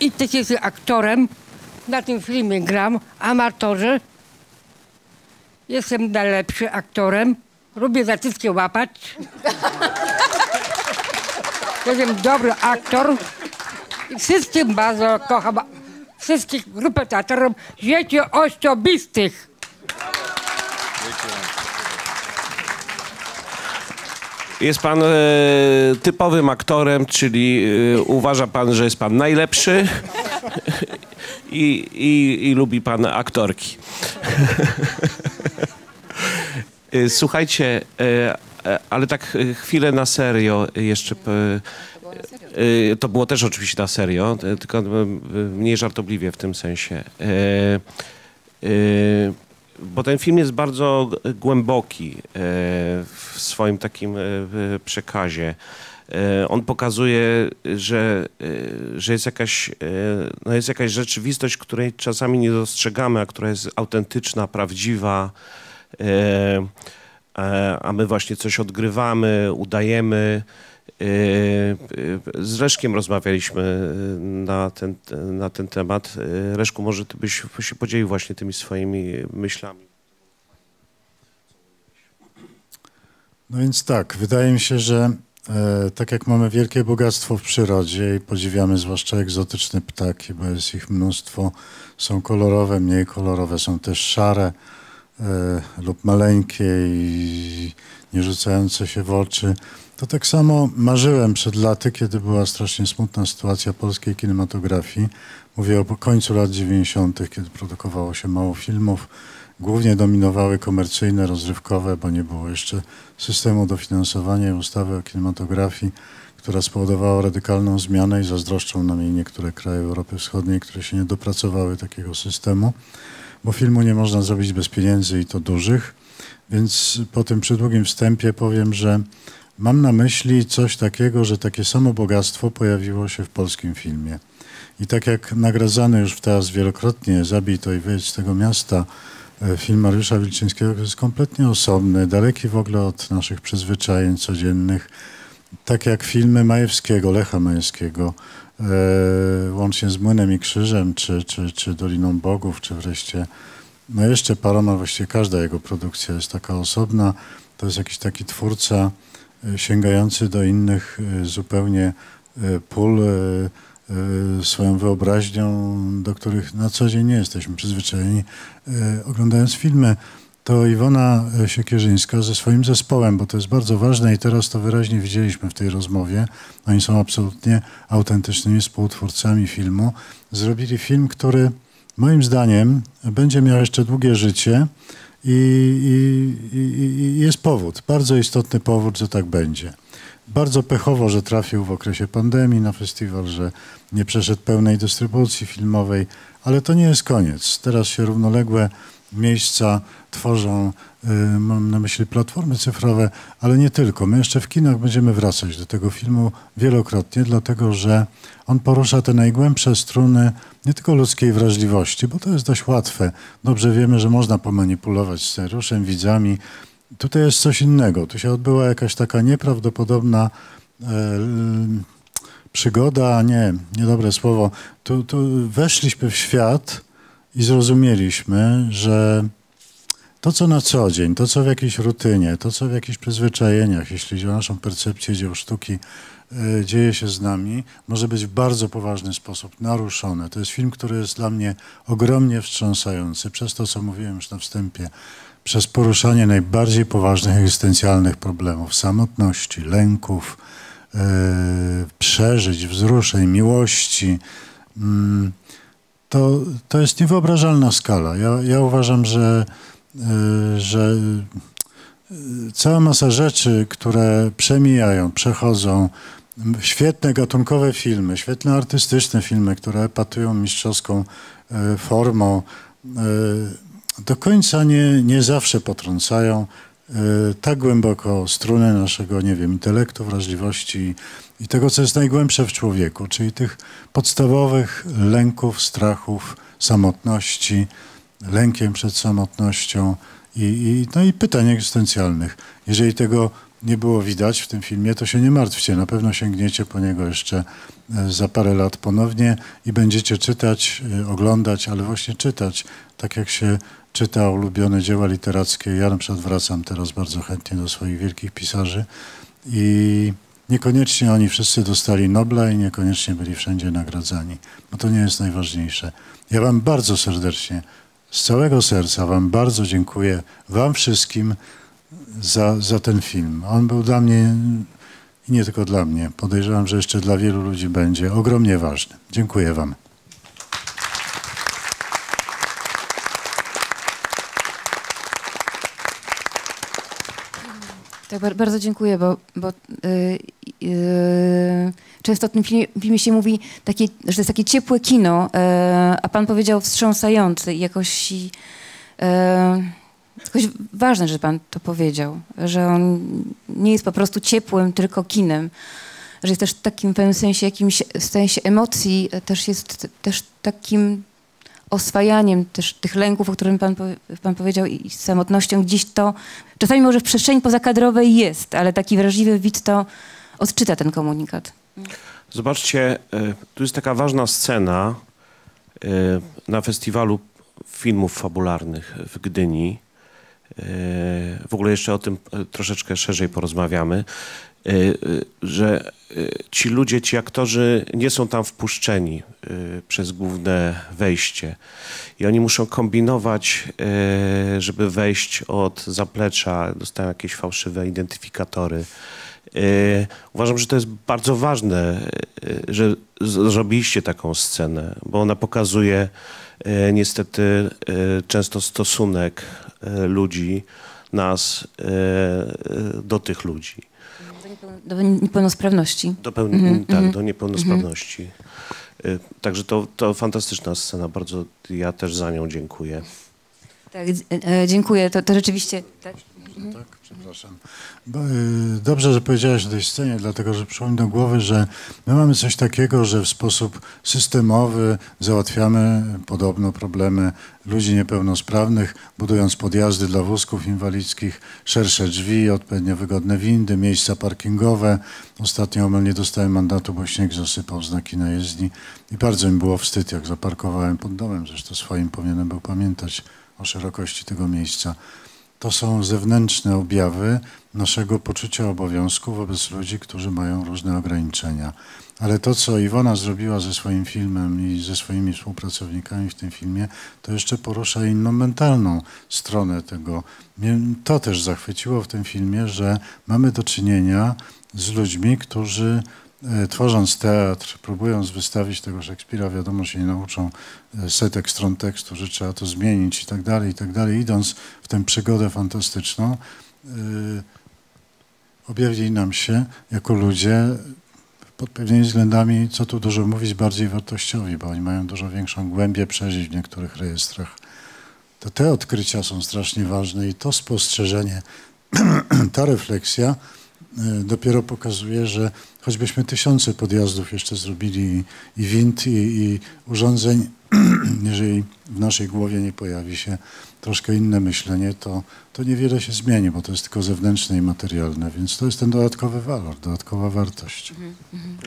I też jestem aktorem. Na tym filmie gram, amatorze. Jestem najlepszy aktorem. Lubię za wszystkie łapać. Jestem dobry aktor. I wszystkich bardzo kocham. Wszystkich grupę teatrów dzieci osobistych. Jest pan e, typowym aktorem, czyli e, uważa pan, że jest pan najlepszy i, i, i lubi pan aktorki. E, Słuchajcie, e, e, ale tak e, chwilę na serio jeszcze. To było też oczywiście na serio, tylko mniej żartobliwie w tym sensie. E, bo ten film jest bardzo głęboki e, w swoim takim e, przekazie. E, On pokazuje, że, że jest, jakaś, no jest jakaś rzeczywistość, której czasami nie dostrzegamy, a która jest autentyczna, prawdziwa. A my właśnie coś odgrywamy, udajemy. E, Z Leszkiem rozmawialiśmy e, na ten, na ten temat. E, Leszku, może ty byś się podzielił właśnie tymi swoimi myślami. No więc tak, wydaje mi się, że e, tak jak mamy wielkie bogactwo w przyrodzie i podziwiamy zwłaszcza egzotyczne ptaki, bo jest ich mnóstwo, są kolorowe, mniej kolorowe, są też szare e, lub maleńkie i nie rzucające się w oczy. To tak samo marzyłem przed laty, kiedy była strasznie smutna sytuacja polskiej kinematografii. Mówię o końcu lat 90., kiedy produkowało się mało filmów. Głównie dominowały komercyjne, rozrywkowe, bo nie było jeszcze systemu dofinansowania i ustawy o kinematografii, która spowodowała radykalną zmianę i zazdroszczą nam jej niektóre kraje Europy Wschodniej, które się nie dopracowały takiego systemu. bo filmu nie można zrobić bez pieniędzy i to dużych. Więc po tym przydługim wstępie powiem, że mam na myśli coś takiego, że takie samo bogactwo pojawiło się w polskim filmie. I tak jak nagradzany już teraz wielokrotnie Zabij to i wyjedź z tego miasta, e, film Mariusza Wilczyńskiego jest kompletnie osobny, daleki w ogóle od naszych przyzwyczajeń codziennych. Tak jak filmy Majewskiego, Lecha Majewskiego, e, łącznie z Młynem i Krzyżem, czy, czy, czy Doliną Bogów, czy wreszcie, no jeszcze paroma, właściwie każda jego produkcja jest taka osobna. To jest jakiś taki twórca sięgający do innych e, zupełnie e, pól, e, swoją wyobraźnią, do których na co dzień nie jesteśmy przyzwyczajeni, oglądając filmy. To Iwona Siekierzyńska ze swoim zespołem, bo to jest bardzo ważne i teraz to wyraźnie widzieliśmy w tej rozmowie. Oni są absolutnie autentycznymi współtwórcami filmu. Zrobili film, który moim zdaniem będzie miał jeszcze długie życie i, i, i, jest powód, bardzo istotny powód, że tak będzie. Bardzo pechowo, że trafił w okresie pandemii na festiwal, że nie przeszedł pełnej dystrybucji filmowej, ale to nie jest koniec. Teraz się równoległe miejsca tworzą, y, mam na myśli platformy cyfrowe, ale nie tylko. My jeszcze w kinach będziemy wracać do tego filmu wielokrotnie, dlatego że on porusza te najgłębsze struny nie tylko ludzkiej wrażliwości, bo to jest dość łatwe. Dobrze wiemy, że można pomanipulować scenariuszem, widzami. Tutaj jest coś innego. Tu się odbyła jakaś taka nieprawdopodobna e, przygoda, nie, niedobre słowo. Tu, tu weszliśmy w świat i zrozumieliśmy, że to, co na co dzień, to, co w jakiejś rutynie, to, co w jakichś przyzwyczajeniach, jeśli chodzi o naszą percepcję dzieł sztuki, e, dzieje się z nami, może być w bardzo poważny sposób naruszone. To jest film, który jest dla mnie ogromnie wstrząsający, przez to, co mówiłem już na wstępie, przez poruszanie najbardziej poważnych egzystencjalnych problemów, samotności, lęków, e, przeżyć, wzruszeń, miłości. Mm, to, to jest niewyobrażalna skala. Ja, ja uważam, że, y, że y, cała masa rzeczy, które przemijają, przechodzą, świetne gatunkowe filmy, świetne artystyczne filmy, które epatują mistrzowską y, formą, do końca nie, nie zawsze potrącają tak głęboko struny naszego, nie wiem, intelektu, wrażliwości i tego, co jest najgłębsze w człowieku, czyli tych podstawowych lęków, strachów, samotności, lękiem przed samotnością i, i, no i pytań egzystencjalnych. Jeżeli tego nie było widać w tym filmie, to się nie martwcie. Na pewno sięgniecie po niego jeszcze e, za parę lat ponownie i będziecie czytać, e, oglądać, ale właśnie czytać, tak jak się czyta ulubione dzieła literackie. Ja na przykład wracam teraz bardzo chętnie do swoich wielkich pisarzy i niekoniecznie oni wszyscy dostali Nobla i niekoniecznie byli wszędzie nagradzani, bo to nie jest najważniejsze. Ja wam bardzo serdecznie, z całego serca wam bardzo dziękuję, wam wszystkim za, za ten film. On był dla mnie, i nie tylko dla mnie, podejrzewam, że jeszcze dla wielu ludzi będzie ogromnie ważny. Dziękuję wam. Tak, bar- bardzo dziękuję, bo, bo y, y, często o tym filmie, filmie się mówi, takie, że to jest takie ciepłe kino, y, a pan powiedział wstrząsający i jakoś, y, jakoś ważne, że pan to powiedział, że on nie jest po prostu ciepłym tylko kinem, że jest też takim w pewnym sensie, jakimś w sensie emocji, też jest też takim oswajaniem też tych lęków, o którym pan, pan powiedział i samotnością gdzieś to, czasami może w przestrzeni pozakadrowej jest, ale taki wrażliwy widz to odczyta ten komunikat. Zobaczcie, e, tu jest taka ważna scena e, na festiwalu filmów fabularnych w Gdyni. E, W ogóle jeszcze o tym troszeczkę szerzej porozmawiamy, że e, ci ludzie, ci aktorzy nie są tam wpuszczeni przez główne wejście. I oni muszą kombinować, żeby wejść od zaplecza, dostają jakieś fałszywe identyfikatory. Uważam, że to jest bardzo ważne, że zrobiliście taką scenę, bo ona pokazuje niestety często stosunek ludzi, nas do tych ludzi, Do niepełnosprawności. do, pełni- Mhm, tak, mhm. do niepełnosprawności. E, Także to, to fantastyczna scena, bardzo ja też za nią dziękuję. Tak, e, dziękuję. To, to rzeczywiście... Tak. Tak, przepraszam. Bo, y, Dobrze, że powiedziałeś o tej scenie, dlatego że przyszło mi do głowy, że my mamy coś takiego, że w sposób systemowy załatwiamy podobno problemy ludzi niepełnosprawnych, budując podjazdy dla wózków inwalidzkich, szersze drzwi, odpowiednio wygodne windy, miejsca parkingowe. Ostatnio omal nie dostałem mandatu, bo śnieg zasypał znaki na jezdni i bardzo mi było wstyd, jak zaparkowałem pod domem. Zresztą swoim powinienem był pamiętać o szerokości tego miejsca. To są zewnętrzne objawy naszego poczucia obowiązku wobec ludzi, którzy mają różne ograniczenia. Ale to, co Iwona zrobiła ze swoim filmem i ze swoimi współpracownikami w tym filmie, to jeszcze porusza inną mentalną stronę tego. Mnie to też zachwyciło w tym filmie, że mamy do czynienia z ludźmi, którzy tworząc teatr, próbując wystawić tego Szekspira, wiadomo, się nie nauczą e, setek stron tekstu, że trzeba to zmienić i tak dalej, i tak dalej. Idąc w tę przygodę fantastyczną, yy, objawili nam się jako ludzie pod pewnymi względami, co tu dużo mówić, bardziej wartościowi, bo oni mają dużo większą głębię przeżyć w niektórych rejestrach. To te odkrycia są strasznie ważne i to spostrzeżenie, ta refleksja dopiero pokazuje, że choćbyśmy tysiące podjazdów jeszcze zrobili i, i wind, i, i urządzeń, jeżeli w naszej głowie nie pojawi się troszkę inne myślenie, to, to niewiele się zmieni, bo to jest tylko zewnętrzne i materialne, więc to jest ten dodatkowy walor, dodatkowa wartość.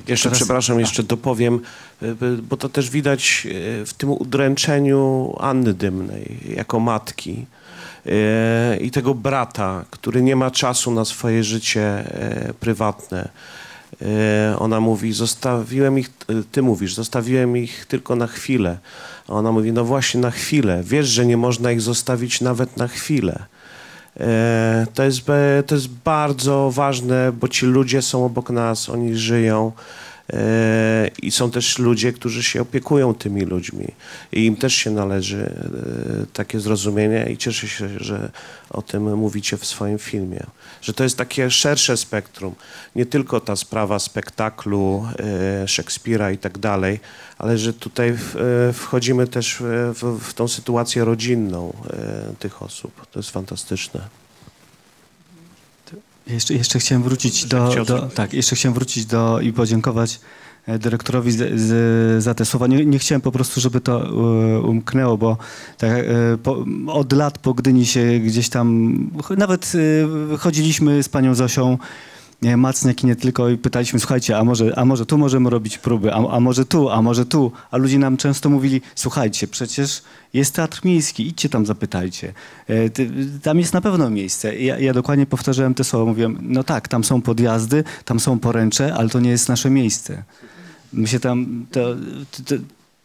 Jeszcze, przepraszam, jeszcze dopowiem, y, bo to też widać y, w tym udręczeniu Anny Dymnej jako matki y, i tego brata, który nie ma czasu na swoje życie prywatne. Y, Ona mówi, zostawiłem ich, y, ty mówisz, zostawiłem ich tylko na chwilę. A ona mówi, no właśnie na chwilę. Wiesz, że nie można ich zostawić nawet na chwilę. E, To jest, to jest bardzo ważne, bo ci ludzie są obok nas, oni żyją e, i są też ludzie, którzy się opiekują tymi ludźmi i im też się należy e, takie zrozumienie i cieszę się, że o tym mówicie w swoim filmie. Że to jest takie szersze spektrum, nie tylko ta sprawa spektaklu, e, Szekspira i tak dalej, ale że tutaj e, wchodzimy też w, w, tą sytuację rodzinną e, tych osób. To jest fantastyczne. Jeszcze, jeszcze chciałem wrócić do, do, tak, jeszcze chciałem wrócić do i podziękować e, dyrektorowi z, z, za te słowa. Nie, nie chciałem po prostu, żeby to e, umknęło, bo tak, e, po, od lat po Gdyni się gdzieś tam, nawet chodziliśmy z panią Zosią Macniak i nie tylko i pytaliśmy, słuchajcie, a może, a może tu możemy robić próby, a, a może tu, a może tu, a ludzie nam często mówili, słuchajcie, przecież jest teatr miejski, idźcie tam, zapytajcie. E, Tam jest na pewno miejsce. Ja, ja dokładnie powtarzałem te słowa, mówiłem, no tak, tam są podjazdy, tam są poręcze, ale to nie jest nasze miejsce. My się tam, to, to,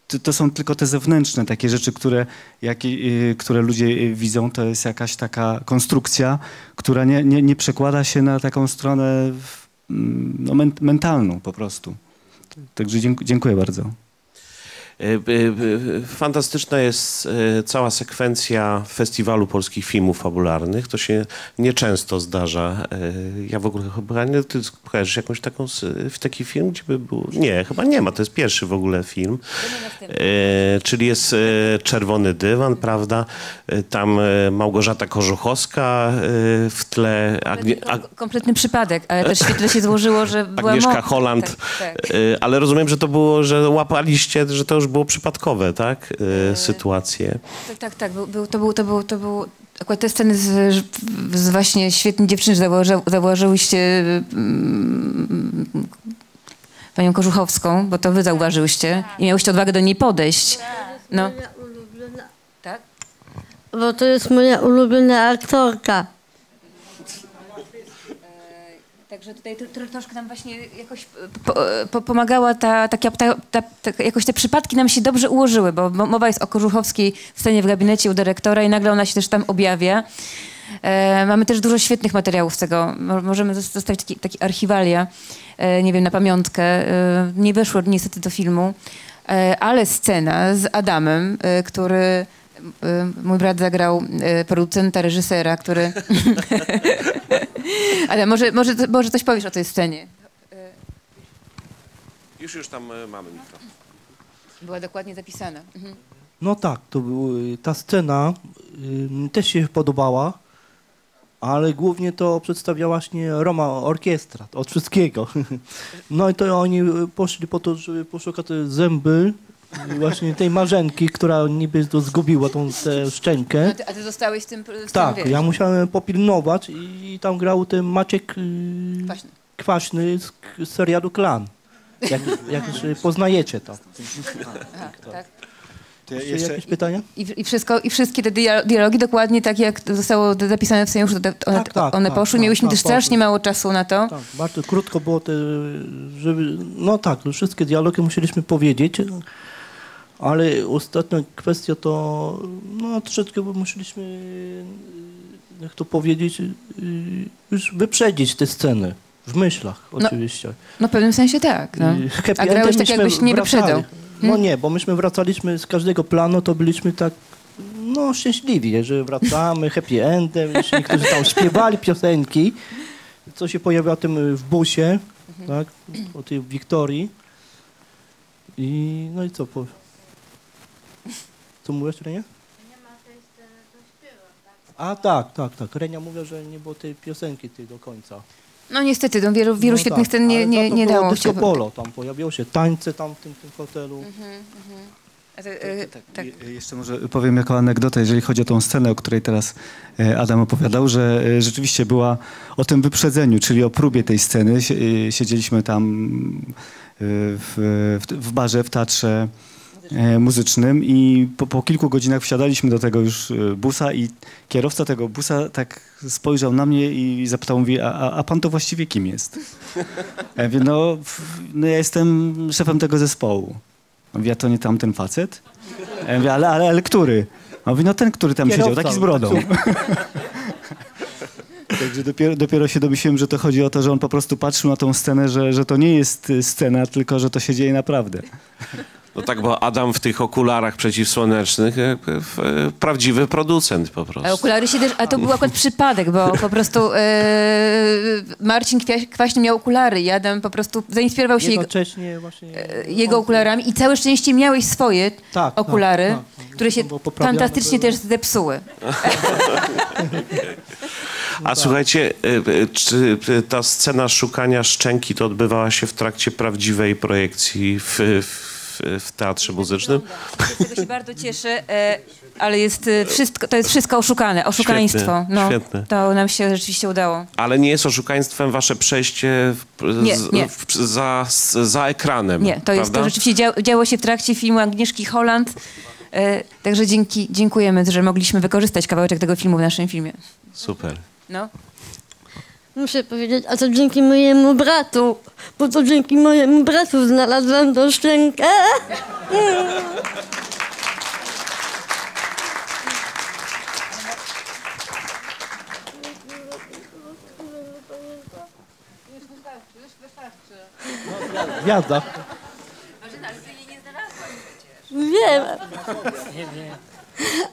to, to są tylko te zewnętrzne takie rzeczy, które, jakie, y, które ludzie y, widzą, to jest jakaś taka konstrukcja, która nie, nie, nie przekłada się na taką stronę mm, no, men, mentalną po prostu. Także dziękuję bardzo. E, e, e, Fantastyczna jest cała sekwencja Festiwalu Polskich Filmów Fabularnych. To się nieczęsto zdarza. Ja w ogóle chyba nie, ty kojarzysz jakąś taką, taki film, gdzie by był... Nie, chyba nie ma. To jest pierwszy w ogóle film. Czyli jest Czerwony Dywan, prawda? Tam Małgorzata Korzuchowska w tle. Agnie, Ag, Kompletny przypadek, ale też świetnie się złożyło, że była Agnieszka Holland. Tak, tak. Ale rozumiem, że to było, że łapaliście, że to już było przypadkowe, tak? E, Sytuacje. Tak, tak, tak. Był, był, to, był, to, był, to był akurat te sceny z, z właśnie świetnie dziewczyny, że zauważy, zauważyłyście mm, panią Kożuchowską, bo to wy zauważyłyście i miałyście odwagę do niej podejść. No. Tak? bo to jest moja ulubiona aktorka. Także tutaj tro, tro, troszkę nam właśnie jakoś po, po, pomagała ta, ta, ta, ta, jakoś te przypadki nam się dobrze ułożyły, bo mo- mowa jest o Kożuchowskiej w scenie w gabinecie u dyrektora i nagle ona się też tam objawia. E, mamy też dużo świetnych materiałów z tego. Mo- Możemy zos- zostawić taki, taki archiwalia, e, nie wiem, na pamiątkę. E, nie weszło niestety do filmu, e, ale scena z Adamem, e, który e, mój brat zagrał e, producenta, reżysera, który... Ale może, może, może coś powiesz o tej scenie. Już, już tam mamy mikrofon. Była dokładnie zapisana. Mhm. No tak, to był, y, ta scena y, też się podobała, ale głównie to przedstawiała właśnie Roma Orkiestra, od wszystkiego. No i to oni y, poszli po to, żeby poszukać te zęby y, właśnie tej Marzenki, która niby zgubiła tą tę szczękę. A ty, a ty zostałeś z tym... Z Tak, tym, ja musiałem popilnować i tam grał ten Maciek y, Kwaśny. Kwaśny z, z serialu Klan. Jak, jak już poznajecie to. Aha, tak. Jeszcze jakieś pytania? I, i, wszystko, I wszystkie te dia- dialogi dokładnie tak, jak zostało zapisane w scenariuszu, one, Tak, tak, one tak, poszły. tak, Mieliśmy tak, też strasznie mało czasu na to. Tak, bardzo krótko było te, żeby, no tak, wszystkie dialogi musieliśmy powiedzieć, ale ostatnia kwestia to, no troszeczkę musieliśmy, jak to powiedzieć, y, już wyprzedzić te sceny w myślach No, oczywiście. No w pewnym sensie tak. No. Happy A grałeś tak, jakbyś nie wyprzedzał. No Hmm? nie, bo myśmy wracaliśmy z każdego planu, to byliśmy tak no szczęśliwi, że wracamy, happy endem, jeszcze niektórzy tam śpiewali piosenki, co się pojawia tym w busie, Mhm. tak, o tej Wiktorii. I no i co po... Co mówisz, Renia? A tak, tak, tak. Renia mówiła, że nie było tej piosenki tej do końca. No niestety, no, wielu, wielu No świetnych tak, scen nie, ale nie, nie było dało się. polo, tam pojawiało się tańce tam w tym, tym hotelu. A ty, y, tak. Je- Jeszcze może powiem jako anegdotę, jeżeli chodzi o tą scenę, o której teraz e, Adam opowiadał, że e, rzeczywiście była o tym wyprzedzeniu, czyli o próbie tej sceny. Sie- e, Siedzieliśmy tam e, w, w, w barze, w teatrze e, muzycznym i po, po kilku godzinach wsiadaliśmy do tego już e, busa i kierowca tego busa tak spojrzał na mnie i zapytał, mówi, a, a- pan to właściwie kim jest? Ja mówię, no, no ja jestem szefem tego zespołu. On Mówi, a to nie tamten facet? Ja mówię, ale, ale, ale który? On mówi, no ten, który tam Kierowca, siedział, taki z brodą. Także dopiero, dopiero się domyśliłem, że to chodzi o to, że on po prostu patrzył na tą scenę, że, że to nie jest scena, tylko że to się dzieje naprawdę. No tak, bo Adam w tych okularach przeciwsłonecznych, jakby w- e, prawdziwy producent po A prostu. okulary się też, a to był akurat przypadek, bo po prostu e, Marcin Kwaśny miał okulary i Adam po prostu zainspirował się jego, właśnie... e, jego okularami i całe szczęście miałeś swoje tak, okulary, tak, tak. które się poprawione, fantastycznie to- też zepsuły. A słuchajcie, czy ta scena szukania szczęki to odbywała się w trakcie prawdziwej projekcji w, w, w teatrze muzycznym? Z tego się bardzo cieszę, e, ale jest e, wszystko, to jest wszystko oszukane, oszukaństwo. Świetne, no, świetne. To nam się rzeczywiście udało. Ale nie jest oszukaństwem wasze przejście w, Nie, z, nie. W, za, za ekranem, Nie, to jest prawda? to rzeczywiście dzia, działo się w trakcie filmu Agnieszki Holland. E, także dzięki, dziękujemy, że mogliśmy wykorzystać kawałeczek tego filmu w naszym filmie. Super. No. Muszę powiedzieć, a to dzięki mojemu bratu, bo to dzięki mojemu bratu znalazłam tą szczękę. Gwiazda. Wiem.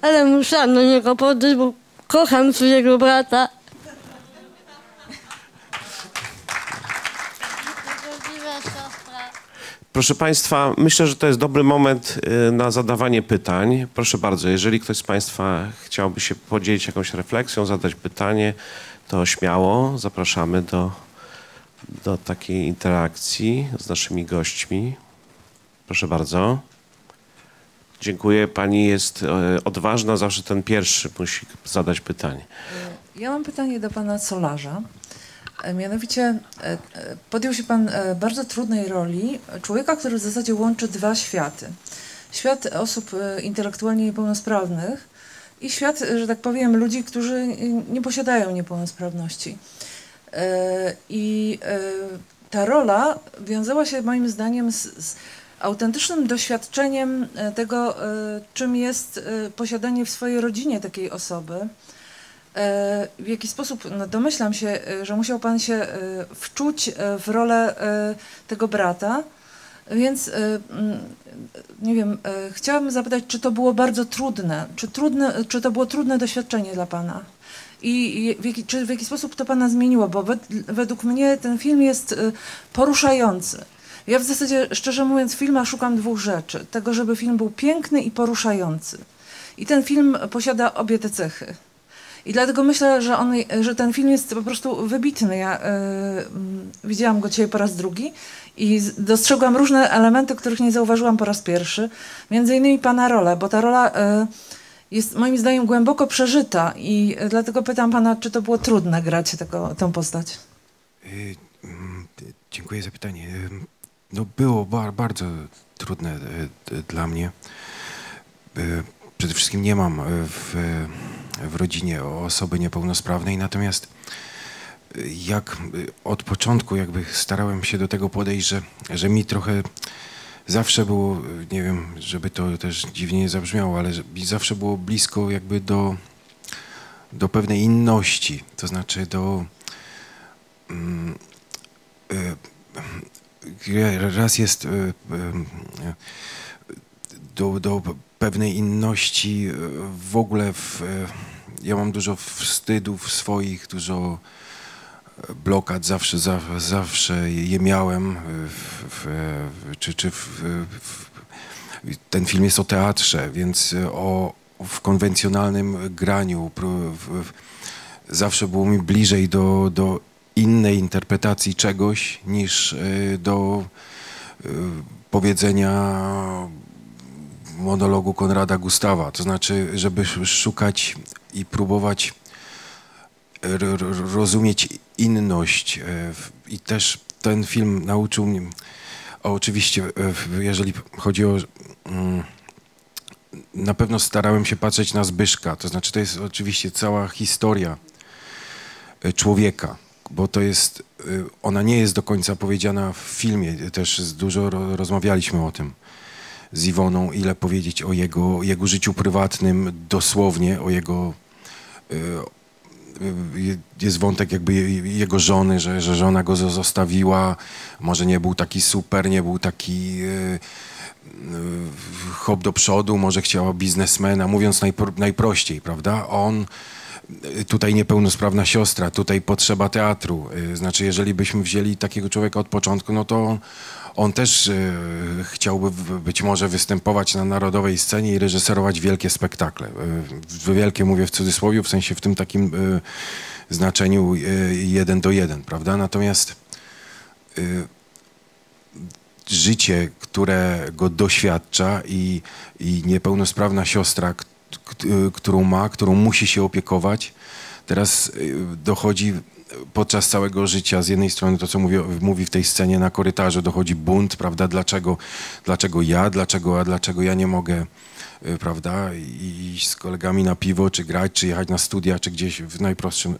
Ale musiałam do niego podejść, bo kocham swojego brata. Proszę Państwa, myślę, że to jest dobry moment y, na zadawanie pytań. Proszę bardzo, jeżeli ktoś z Państwa chciałby się podzielić jakąś refleksją, zadać pytanie, to śmiało zapraszamy do, do takiej interakcji z naszymi gośćmi. Proszę bardzo. Dziękuję. Pani jest e, odważna, zawsze ten pierwszy musi zadać pytanie. Ja mam pytanie do pana Solarza. E, Mianowicie e, e, podjął się pan bardzo trudnej roli człowieka, który w zasadzie łączy dwa światy. Świat osób intelektualnie niepełnosprawnych i świat, że tak powiem, ludzi, którzy nie posiadają niepełnosprawności. I ta rola wiązała się moim zdaniem z, z autentycznym doświadczeniem tego, czym jest posiadanie w swojej rodzinie takiej osoby. E, W jaki sposób, no domyślam się, e, że musiał Pan się e, wczuć w rolę tego brata, więc mm, nie wiem, chciałabym zapytać, czy to było bardzo trudne, czy, trudne, czy to było trudne doświadczenie dla Pana? I w jaki, czy w jaki sposób to Pana zmieniło? Bo wed, według mnie ten film jest poruszający. Ja w zasadzie, szczerze mówiąc, w filmach szukam dwóch rzeczy. Tego, żeby film był piękny i poruszający. I ten film posiada obie te cechy. I dlatego myślę, że, on, że ten film jest po prostu wybitny. Ja y, mm, widziałam go dzisiaj po raz drugi i dostrzegłam różne elementy, których nie zauważyłam po raz pierwszy. Między innymi pana rolę, bo ta rola y, jest moim zdaniem głęboko przeżyta i y, dlatego pytam pana, czy to było trudne grać tego, tę postać. Mm, Dziękuję za pytanie. No było ba- bardzo trudne dla mnie. Przede wszystkim nie mam w, w rodzinie osoby niepełnosprawnej, natomiast y, jak y, od początku jakby starałem się do tego podejść, że, że mi trochę zawsze było, y, nie wiem, żeby to też dziwnie nie zabrzmiało, ale mi zawsze było blisko jakby do, do pewnej inności, to znaczy do mm, y, raz jest y, y, do, do pewnej inności y, w ogóle w, y, ja mam dużo wstydów swoich, dużo e, blokad zawsze, za, zawsze je miałem. W, w, czy, czy w, ten film jest o teatrze, więc o, w konwencjonalnym graniu zawsze było mi bliżej do, do innej interpretacji czegoś niż do powiedzenia monologu Konrada Gustawa. To znaczy, żeby sz- szukać i próbować rozumieć inność. e, I też ten film nauczył mnie, oczywiście, e, jeżeli chodzi o. mm, Na pewno starałem się patrzeć na Zbyszka, to znaczy to jest oczywiście cała historia e, człowieka, bo to jest, ona nie jest do końca powiedziana w filmie, też dużo ro- rozmawialiśmy o tym z Iwoną, ile powiedzieć o jego, jego życiu prywatnym, dosłownie o jego. y, y, Jest wątek jakby je- jego żony, że, że żona go zo- zostawiła. Może nie był taki super, nie był taki y, hop do przodu, może chciała biznesmena, mówiąc najpro, najprościej, prawda? On tutaj niepełnosprawna siostra, tutaj potrzeba teatru. Y, Znaczy, jeżeli byśmy wzięli takiego człowieka od początku, no to on, też y, chciałby być może występować na narodowej scenie i reżyserować wielkie spektakle. Y, wielkie mówię w cudzysłowie, w sensie w tym takim znaczeniu jeden do jeden, prawda? Natomiast życie, które go doświadcza i, i niepełnosprawna siostra, którą ma, którą musi się opiekować, teraz y, dochodzi podczas całego życia, z jednej strony to, co mówi, mówi w tej scenie na korytarzu, dochodzi bunt, prawda, dlaczego, dlaczego ja, dlaczego, a dlaczego ja nie mogę, y, prawda, i- iść z kolegami na piwo, czy grać, czy jechać na studia, czy gdzieś w najprostszym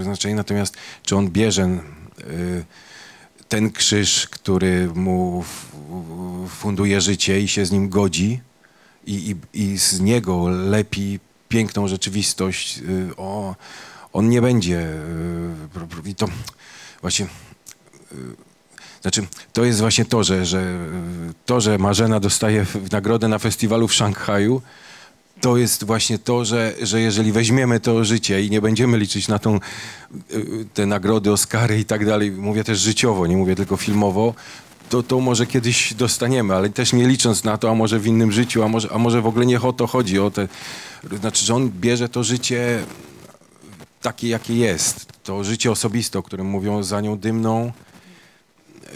y, znaczeniu, natomiast czy on bierze y, ten krzyż, który mu funduje życie i się z nim godzi i, i, i z niego lepi piękną rzeczywistość, y, o, on nie będzie. y, I to właśnie. y, Znaczy, to jest właśnie to, że, że to, że Marzena dostaje nagrodę na festiwalu w Szanghaju, to jest właśnie to, że, że jeżeli weźmiemy to życie i nie będziemy liczyć na tą, te nagrody, Oscary i tak dalej, mówię też życiowo, nie mówię tylko filmowo, to, to może kiedyś dostaniemy, ale też nie licząc na to, a może w innym życiu, a może, a może w ogóle nie o to chodzi, o te, znaczy, że on bierze to życie takie, jakie jest, to życie osobiste, o którym mówią za nią dymną,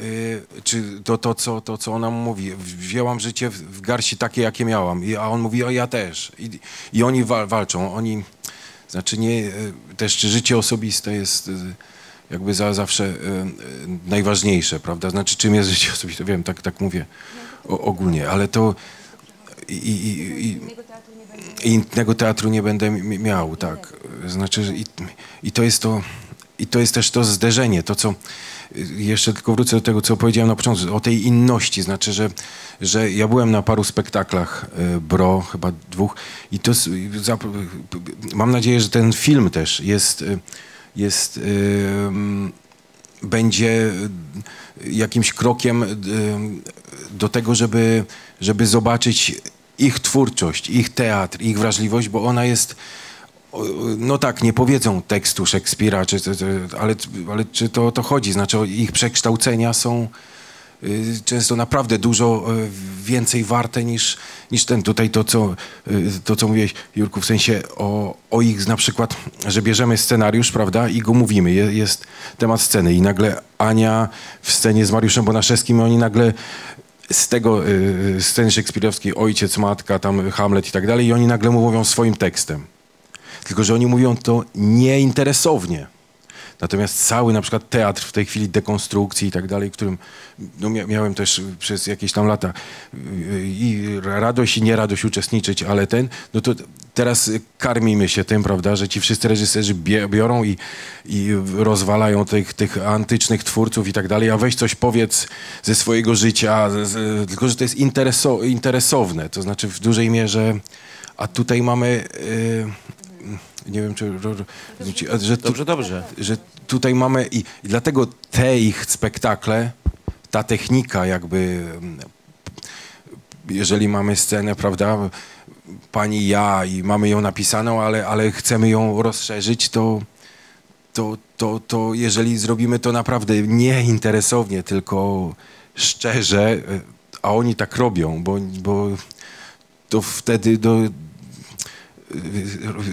y, czy to, to, co, to, co ona mówi. Wzięłam życie w, w garści takie, jakie miałam. I, a on mówi, o ja też. I, i oni wal, walczą. Oni, znaczy nie, y, też czy życie osobiste jest y, jakby za, zawsze y, y, najważniejsze, prawda? Znaczy czym jest życie osobiste? Wiem, tak, tak mówię o, ogólnie, ale to i, i, i, innego teatru nie będę mi- miał, tak. Znaczy, i, i to jest to, i to jest też to zderzenie, to co, jeszcze tylko wrócę do tego, co powiedziałem na początku, o tej inności, znaczy, że, że ja byłem na paru spektaklach y, Bro, chyba dwóch i to, mam nadzieję, że ten film też jest, jest y, będzie jakimś krokiem y, do tego, żeby, żeby zobaczyć ich twórczość, ich teatr, ich wrażliwość, bo ona jest, no tak, nie powiedzą tekstu Szekspira, czy, ale, ale czy to o to chodzi? Znaczy ich przekształcenia są, y, często naprawdę dużo y, więcej warte niż, niż ten. Tutaj to co, y, to, co mówiłeś, Jurku, w sensie o, o ich na przykład, że bierzemy scenariusz, prawda, i go mówimy. Je, jest temat sceny i nagle Ania w scenie z Mariuszem Bonaszewskim, oni nagle z tego y, sceny szekspirowskiej ojciec, matka, tam Hamlet i tak dalej i oni nagle mówią swoim tekstem. Tylko, że oni mówią to nieinteresownie. Natomiast cały na przykład teatr w tej chwili dekonstrukcji i tak dalej, którym no, mia miałem też przez jakieś tam lata y, i radość i nieradość uczestniczyć, ale ten, no to teraz karmimy się tym, prawda, że ci wszyscy reżyserzy biorą i, i rozwalają tych, tych antycznych twórców i tak dalej, a weź coś powiedz ze swojego życia, z, tylko że to jest intereso interesowne, to znaczy w dużej mierze, a tutaj mamy... Y, nie wiem, czy... Że tu, Dobrze, dobrze. Że tutaj mamy... I, I dlatego te ich spektakle, ta technika jakby... Jeżeli mamy scenę, prawda, pani ja i mamy ją napisaną, ale, ale chcemy ją rozszerzyć, to, to, to, to jeżeli zrobimy to naprawdę nieinteresownie, tylko szczerze, a oni tak robią, bo, bo to wtedy do,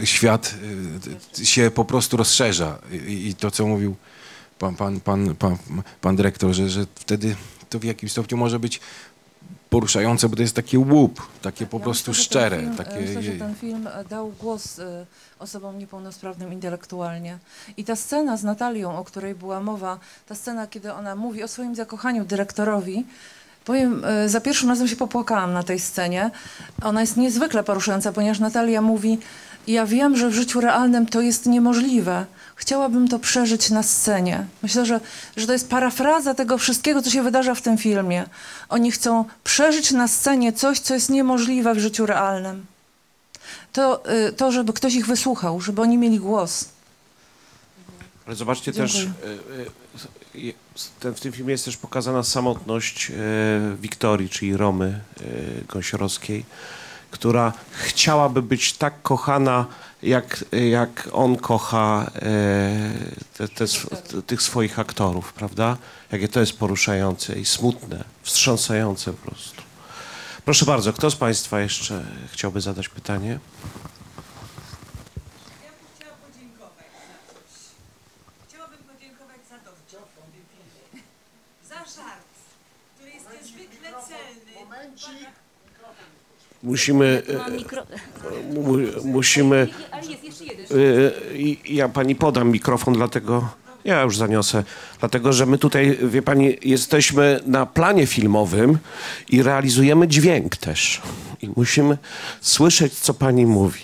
świat się po prostu rozszerza. I, to, co mówił pan, pan, pan, pan, pan dyrektor, że, że wtedy to w jakimś stopniu może być poruszające, bo to jest taki łup, takie po Ja prostu myślę, szczere. Film, takie, Myślę, że ten film dał głos e, osobom niepełnosprawnym intelektualnie. I ta scena z Natalią, o której była mowa, ta scena, kiedy ona mówi o swoim zakochaniu dyrektorowi, powiem, e, za pierwszym razem się popłakałam na tej scenie. Ona jest niezwykle poruszająca, ponieważ Natalia mówi, ja wiem, że w życiu realnym to jest niemożliwe. Chciałabym to przeżyć na scenie. Myślę, że, że to jest parafraza tego wszystkiego, co się wydarza w tym filmie. Oni chcą przeżyć na scenie coś, co jest niemożliwe w życiu realnym. To, y, to żeby ktoś ich wysłuchał, żeby oni mieli głos. Ale zobaczcie też, e, e, je- ten, w tym filmie jest też pokazana samotność e, Wiktorii, czyli Romy e, Gąsiorowskiej, która chciałaby być tak kochana, jak, jak on kocha e, te, te, tych swoich aktorów, prawda? Jakie to jest poruszające i smutne, wstrząsające po prostu. Proszę bardzo, kto z Państwa jeszcze chciałby zadać pytanie? Chciałabym podziękować za dowcip w tym filmie. Za żart, który jest niezwykle celny. Musimy... E, musimy... Ale jest jeszcze jeden. I ja pani podam mikrofon, dlatego ja już zaniosę. Dlatego, że my tutaj, wie pani, jesteśmy na planie filmowym i realizujemy dźwięk też. I musimy słyszeć, co pani mówi.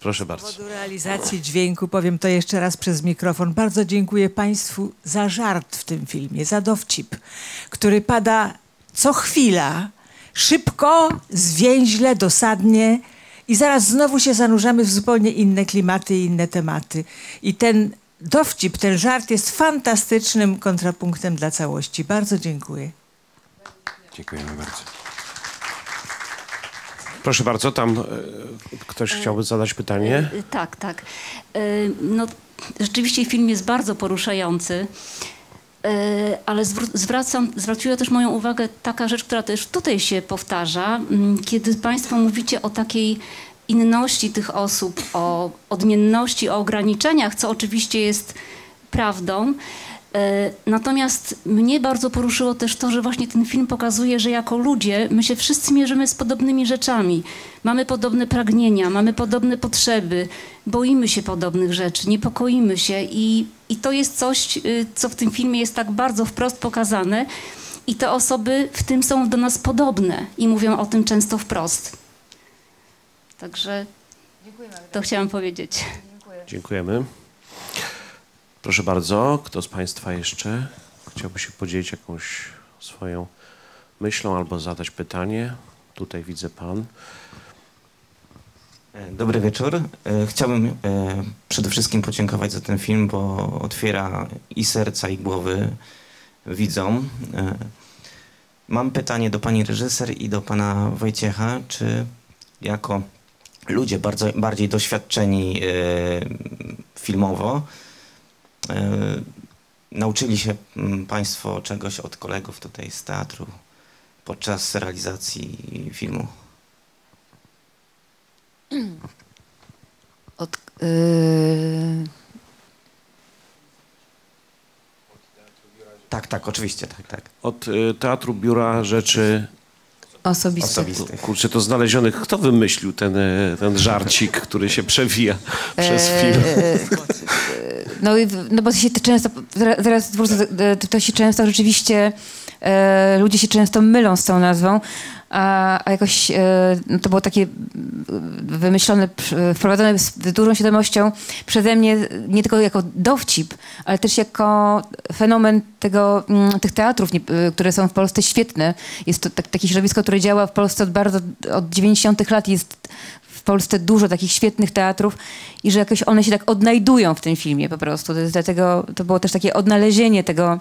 Proszę Z bardzo. powodu realizacji dźwięku powiem to jeszcze raz przez mikrofon. Bardzo dziękuję Państwu za żart w tym filmie, za dowcip, który pada co chwila, szybko, zwięźle, dosadnie i zaraz znowu się zanurzamy w zupełnie inne klimaty i inne tematy. I ten dowcip, ten żart jest fantastycznym kontrapunktem dla całości. Bardzo dziękuję. Dziękujemy bardzo. Proszę bardzo, tam e, ktoś chciałby zadać pytanie. Y, Tak, tak. Y, No, rzeczywiście film jest bardzo poruszający, y, ale zwró- zwracam, zwróciła też moją uwagę taka rzecz, która też tutaj się powtarza, mm, kiedy Państwo mówicie o takiej inności tych osób, o odmienności, o ograniczeniach, co oczywiście jest prawdą. E, Natomiast mnie bardzo poruszyło też to, że właśnie ten film pokazuje, że jako ludzie my się wszyscy mierzymy z podobnymi rzeczami. Mamy podobne pragnienia, mamy podobne potrzeby, boimy się podobnych rzeczy, niepokoimy się i, i to jest coś, y, co w tym filmie jest tak bardzo wprost pokazane. I te osoby w tym są do nas podobne i mówią o tym często wprost. Także to chciałam powiedzieć. Dziękujemy. Proszę bardzo, kto z Państwa jeszcze chciałby się podzielić jakąś swoją myślą albo zadać pytanie? Tutaj widzę Pan. E, Dobry wieczór. E, Chciałbym e, przede wszystkim podziękować za ten film, bo otwiera i serca, i głowy widzom. Mam pytanie do pani reżyser i do pana Wojciecha, czy jako ludzie bardzo, bardziej doświadczeni filmowo, nauczyli się mm, Państwo czegoś od kolegów tutaj z teatru podczas realizacji filmu? Od, yy, Tak, tak, oczywiście, tak, tak. Od y, Teatru Biura Rzeczy osobistych. Osobistych. Kurczę, to znalezionych. Kto wymyślił ten, e, ten żarcik, który się przewija przez film? e, No, no bo się to często, wrócę, do- to, to się często rzeczywiście, e, ludzie się często mylą z tą nazwą, a, jakoś e, no to było takie mm, wymyślone, pr- wprowadzone z dużą świadomością przeze mnie, nie tylko jako dowcip, ale też jako fenomen tego, mm, tych teatrów, y, które są w Polsce świetne. Jest to tak, takie środowisko, które działa w Polsce od bardzo, od 90 lat jest w Polsce dużo takich świetnych teatrów i że jakoś one się tak odnajdują w tym filmie po prostu. Dlatego to było też takie odnalezienie tego,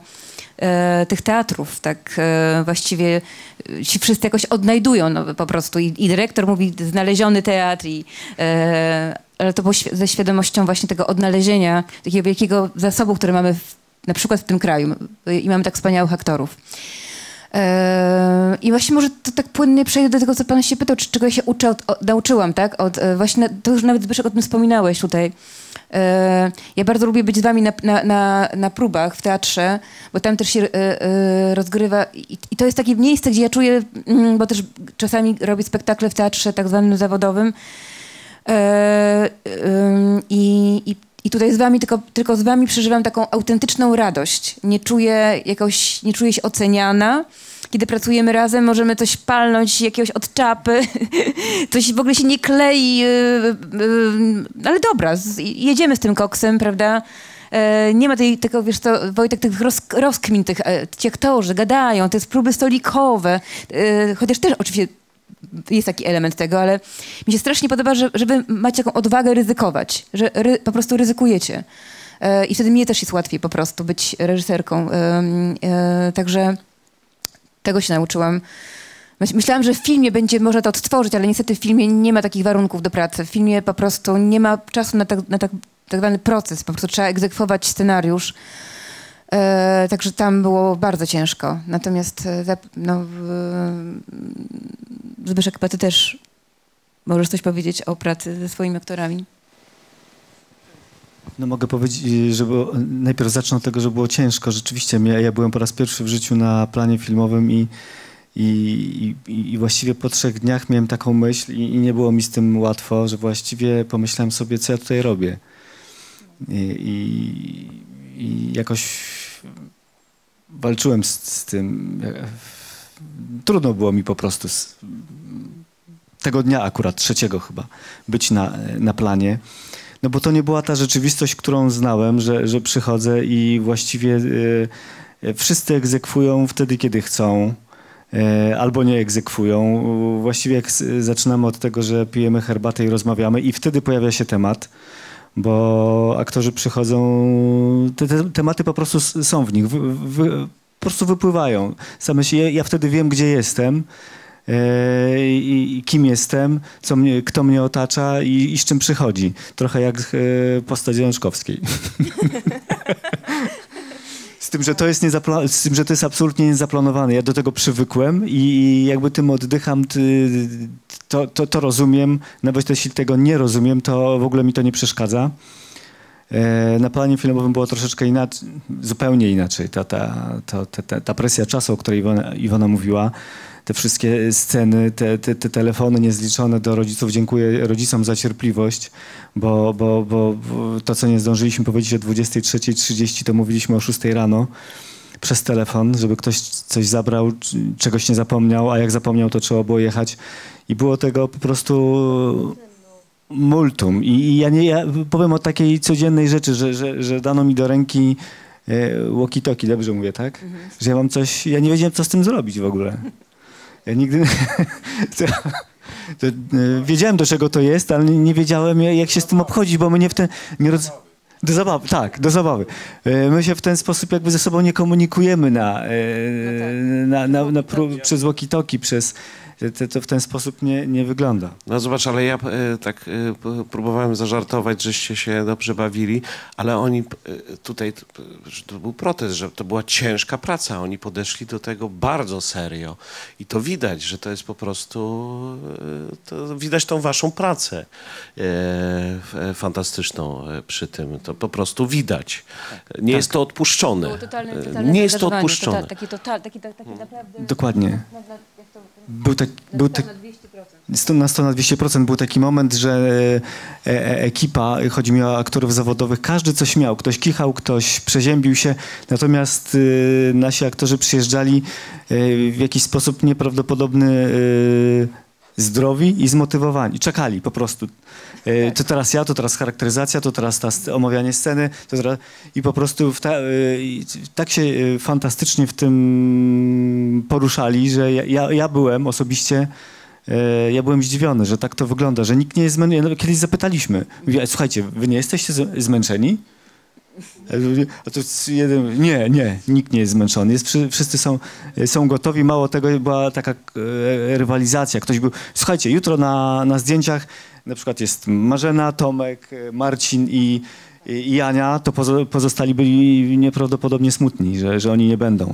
e, tych teatrów, tak e, właściwie e, ci wszyscy jakoś odnajdują no, po prostu I, i dyrektor mówi znaleziony teatr i e, ale to było ze świadomością właśnie tego odnalezienia takiego wielkiego zasobu, który mamy w, na przykład w tym kraju i mamy tak wspaniałych aktorów. Eee, I właśnie może to tak płynnie przejdę do tego, co pan się pytał, czy czego ja się uczę, od, od, nauczyłam, tak? Od, e, właśnie, to już nawet Zbyszek o tym wspominałeś tutaj. Eee, ja bardzo lubię być z wami na, na, na, na próbach w teatrze, bo tam też się e, e, rozgrywa i, i to jest takie miejsce, gdzie ja czuję, mm, bo też czasami robię spektakle w teatrze tak zwanym zawodowym ym, i, i, I tutaj z wami, tylko, tylko z wami przeżywam taką autentyczną radość. Nie czuję jakoś, nie czuję się oceniana. Kiedy pracujemy razem, możemy coś palnąć, jakiegoś od czapy, coś w ogóle się nie klei, yy, yy, ale dobra, jedziemy z tym koksem, prawda? E, nie ma tej, tego, wiesz co, Wojtek, tych roz, rozkmin, tych, e, ci aktorzy gadają, te próby stolikowe, e, chociaż też oczywiście jest taki element tego, ale mi się strasznie podoba, że, że wy macie taką odwagę ryzykować, że ry, po prostu ryzykujecie. E, I wtedy mnie też jest łatwiej po prostu być reżyserką. E, e, także tego się nauczyłam. Myś- Myślałam, że w filmie będzie można to odtworzyć, ale niestety w filmie nie ma takich warunków do pracy. W filmie po prostu nie ma czasu na tak, na tak, tak zwany proces. Po prostu trzeba egzekwować scenariusz. E, także tam było bardzo ciężko. Natomiast e, no, w- Zbyszek, chyba ty też możesz coś powiedzieć o pracy ze swoimi aktorami. No mogę powiedzieć, że było, najpierw zacznę od tego, że było ciężko. Rzeczywiście, ja, ja byłem po raz pierwszy w życiu na planie filmowym i, i, i, i właściwie po trzech dniach miałem taką myśl i, i nie było mi z tym łatwo, że właściwie pomyślałem sobie, co ja tutaj robię. I, i, jakoś walczyłem z, z tym. Trudno było mi po prostu z, tego dnia akurat, trzeciego chyba, być na, na planie. No bo to nie była ta rzeczywistość, którą znałem, że, że przychodzę i właściwie y, wszyscy egzekwują wtedy, kiedy chcą. y, Albo nie egzekwują. Właściwie jak zaczynamy od tego, że pijemy herbatę i rozmawiamy, i wtedy pojawia się temat, bo aktorzy przychodzą, te, te tematy po prostu są w nich, wy, wy, po prostu wypływają. Same się, ja, wtedy wiem, gdzie jestem. e, I, i kim jestem, co mnie, kto mnie otacza i, i z czym przychodzi. Trochę jak e, postać Jączkowskiej. Tym, że to jest z tym, że to jest absolutnie niezaplanowane. Ja do tego przywykłem i, jakby tym oddycham, to, to, to rozumiem. Nawet jeśli tego nie rozumiem, to w ogóle mi to nie przeszkadza. E, Na planie filmowym było troszeczkę inaczej, zupełnie inaczej. Ta, ta, ta, ta, ta presja czasu, o której Iwona, Iwona mówiła, te wszystkie sceny, te, te, te telefony niezliczone do rodziców. Dziękuję rodzicom za cierpliwość, bo, bo, bo, to, co nie zdążyliśmy powiedzieć o 23.30, to mówiliśmy o 6 rano przez telefon, żeby ktoś coś zabrał, czegoś nie zapomniał, a jak zapomniał, to trzeba było jechać. I było tego po prostu multum. I, i ja nie ja powiem o takiej codziennej rzeczy, że, że, że dano mi do ręki e, walkie-talkie, dobrze mówię, tak? Że ja mam coś, ja nie wiedziałem, co z tym zrobić w ogóle. Ja nigdy... to, to, e, wiedziałem, do czego to jest, ale nie, wiedziałem, jak się z tym obchodzić, bo my nie w ten... Nie roz... Do zabawy, tak, do zabawy. E, My się w ten sposób jakby ze sobą nie komunikujemy na, e, na, na, na pró- przez walkie-talkie, przez... to, to w ten sposób nie, nie wygląda. No zobacz, ale ja e, tak e, próbowałem zażartować, żeście się dobrze bawili, ale oni e, tutaj, to był protest, że to była ciężka praca. Oni podeszli do tego bardzo serio i to widać, że to jest po prostu, e, to widać tą waszą pracę fantastyczną przy tym. To po prostu widać. Nie jest to odpuszczone. Było totalne, totalne Nie jest to odpuszczone. Tota, taki, total, taki, taki naprawdę... Dokładnie. Był, tak, był tak, na 200%. sto- na 100 na 200% był taki moment, że e, e, ekipa, chodzi mi o aktorów zawodowych, każdy coś miał. Ktoś kichał, ktoś przeziębił się, natomiast e, nasi aktorzy przyjeżdżali e, w jakiś sposób nieprawdopodobny e, zdrowi i zmotywowani. Czekali po prostu. E, To teraz ja, to teraz charakteryzacja, to teraz ta, omawianie sceny. To teraz, I po prostu ta, e, tak się e, fantastycznie w tym poruszali, że ja, ja, byłem osobiście ja byłem zdziwiony, że tak to wygląda, że nikt nie jest zmęczony. Kiedyś zapytaliśmy, słuchajcie, wy nie jesteście zmęczeni? A to jeden, nie, nie, nikt nie jest zmęczony. Jest, wszy- wszyscy są, są gotowi. Mało tego, była taka e, rywalizacja. Ktoś był, słuchajcie, jutro na, na zdjęciach na przykład jest Marzena, Tomek, e, Marcin i, i Ania, to pozo, pozostali byli nieprawdopodobnie smutni, że, że oni nie będą.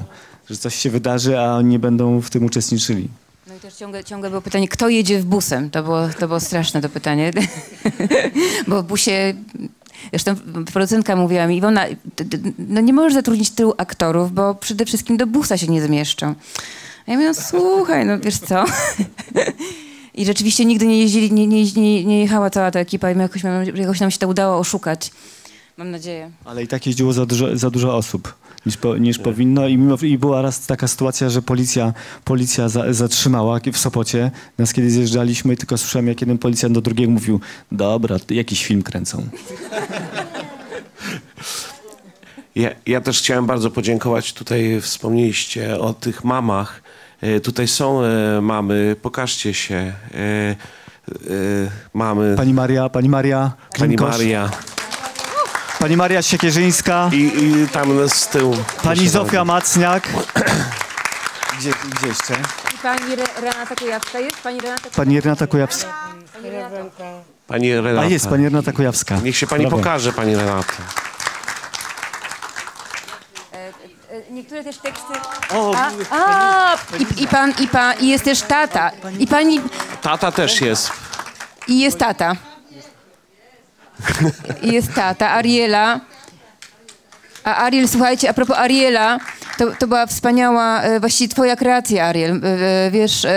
Że coś się wydarzy, a oni nie będą w tym uczestniczyli. No i też ciągle, ciągle było pytanie, kto jedzie w busem? To było, to było straszne to pytanie. Bo w busie, zresztą producentka mówiła mi, Iwona, no nie możesz zatrudnić tylu aktorów, bo przede wszystkim do busa się nie zmieszczą. A ja mówię, no słuchaj, no wiesz co? I rzeczywiście nigdy nie jeździli, nie, nie, nie, nie jechała cała ta ekipa i jakoś, jakoś nam się to udało oszukać. Mam nadzieję. Ale i tak jeździło za dużo, za dużo osób niż, po, niż powinno. I, mimo, I była raz taka sytuacja, że policja, policja za, zatrzymała w Sopocie nas, kiedy zjeżdżaliśmy i tylko słyszałem, jak jeden policjant do drugiego mówił, dobra, jakiś film kręcą. Ja, ja też chciałem bardzo podziękować. Tutaj wspomnieliście o tych mamach. E, Tutaj są e, mamy, pokażcie się. E, e, mamy. Pani Maria, pani Maria Pani Maria. Pani Maria Siekierzyńska, I, I tam z tyłu. pani Zofia Macniak. Gdzie, gdzie jeszcze? I pani Re- Renata Kujawska jest? Pani Renata Pani Renata Kujawska. Pani Renata. Pani Renata. A jest, pani Renata Kujawska. Niech się pani Brawo. pokaże, pani Renata. E, Niektóre też teksty. O, A, a i, i pan, i pan, i jest też tata. I pani, Tata też jest. i jest tata. I jest tata, Ariela. A Ariel, słuchajcie, a propos Ariela, to, to była wspaniała, e, właściwie twoja kreacja, Ariel. E, e, Wiesz,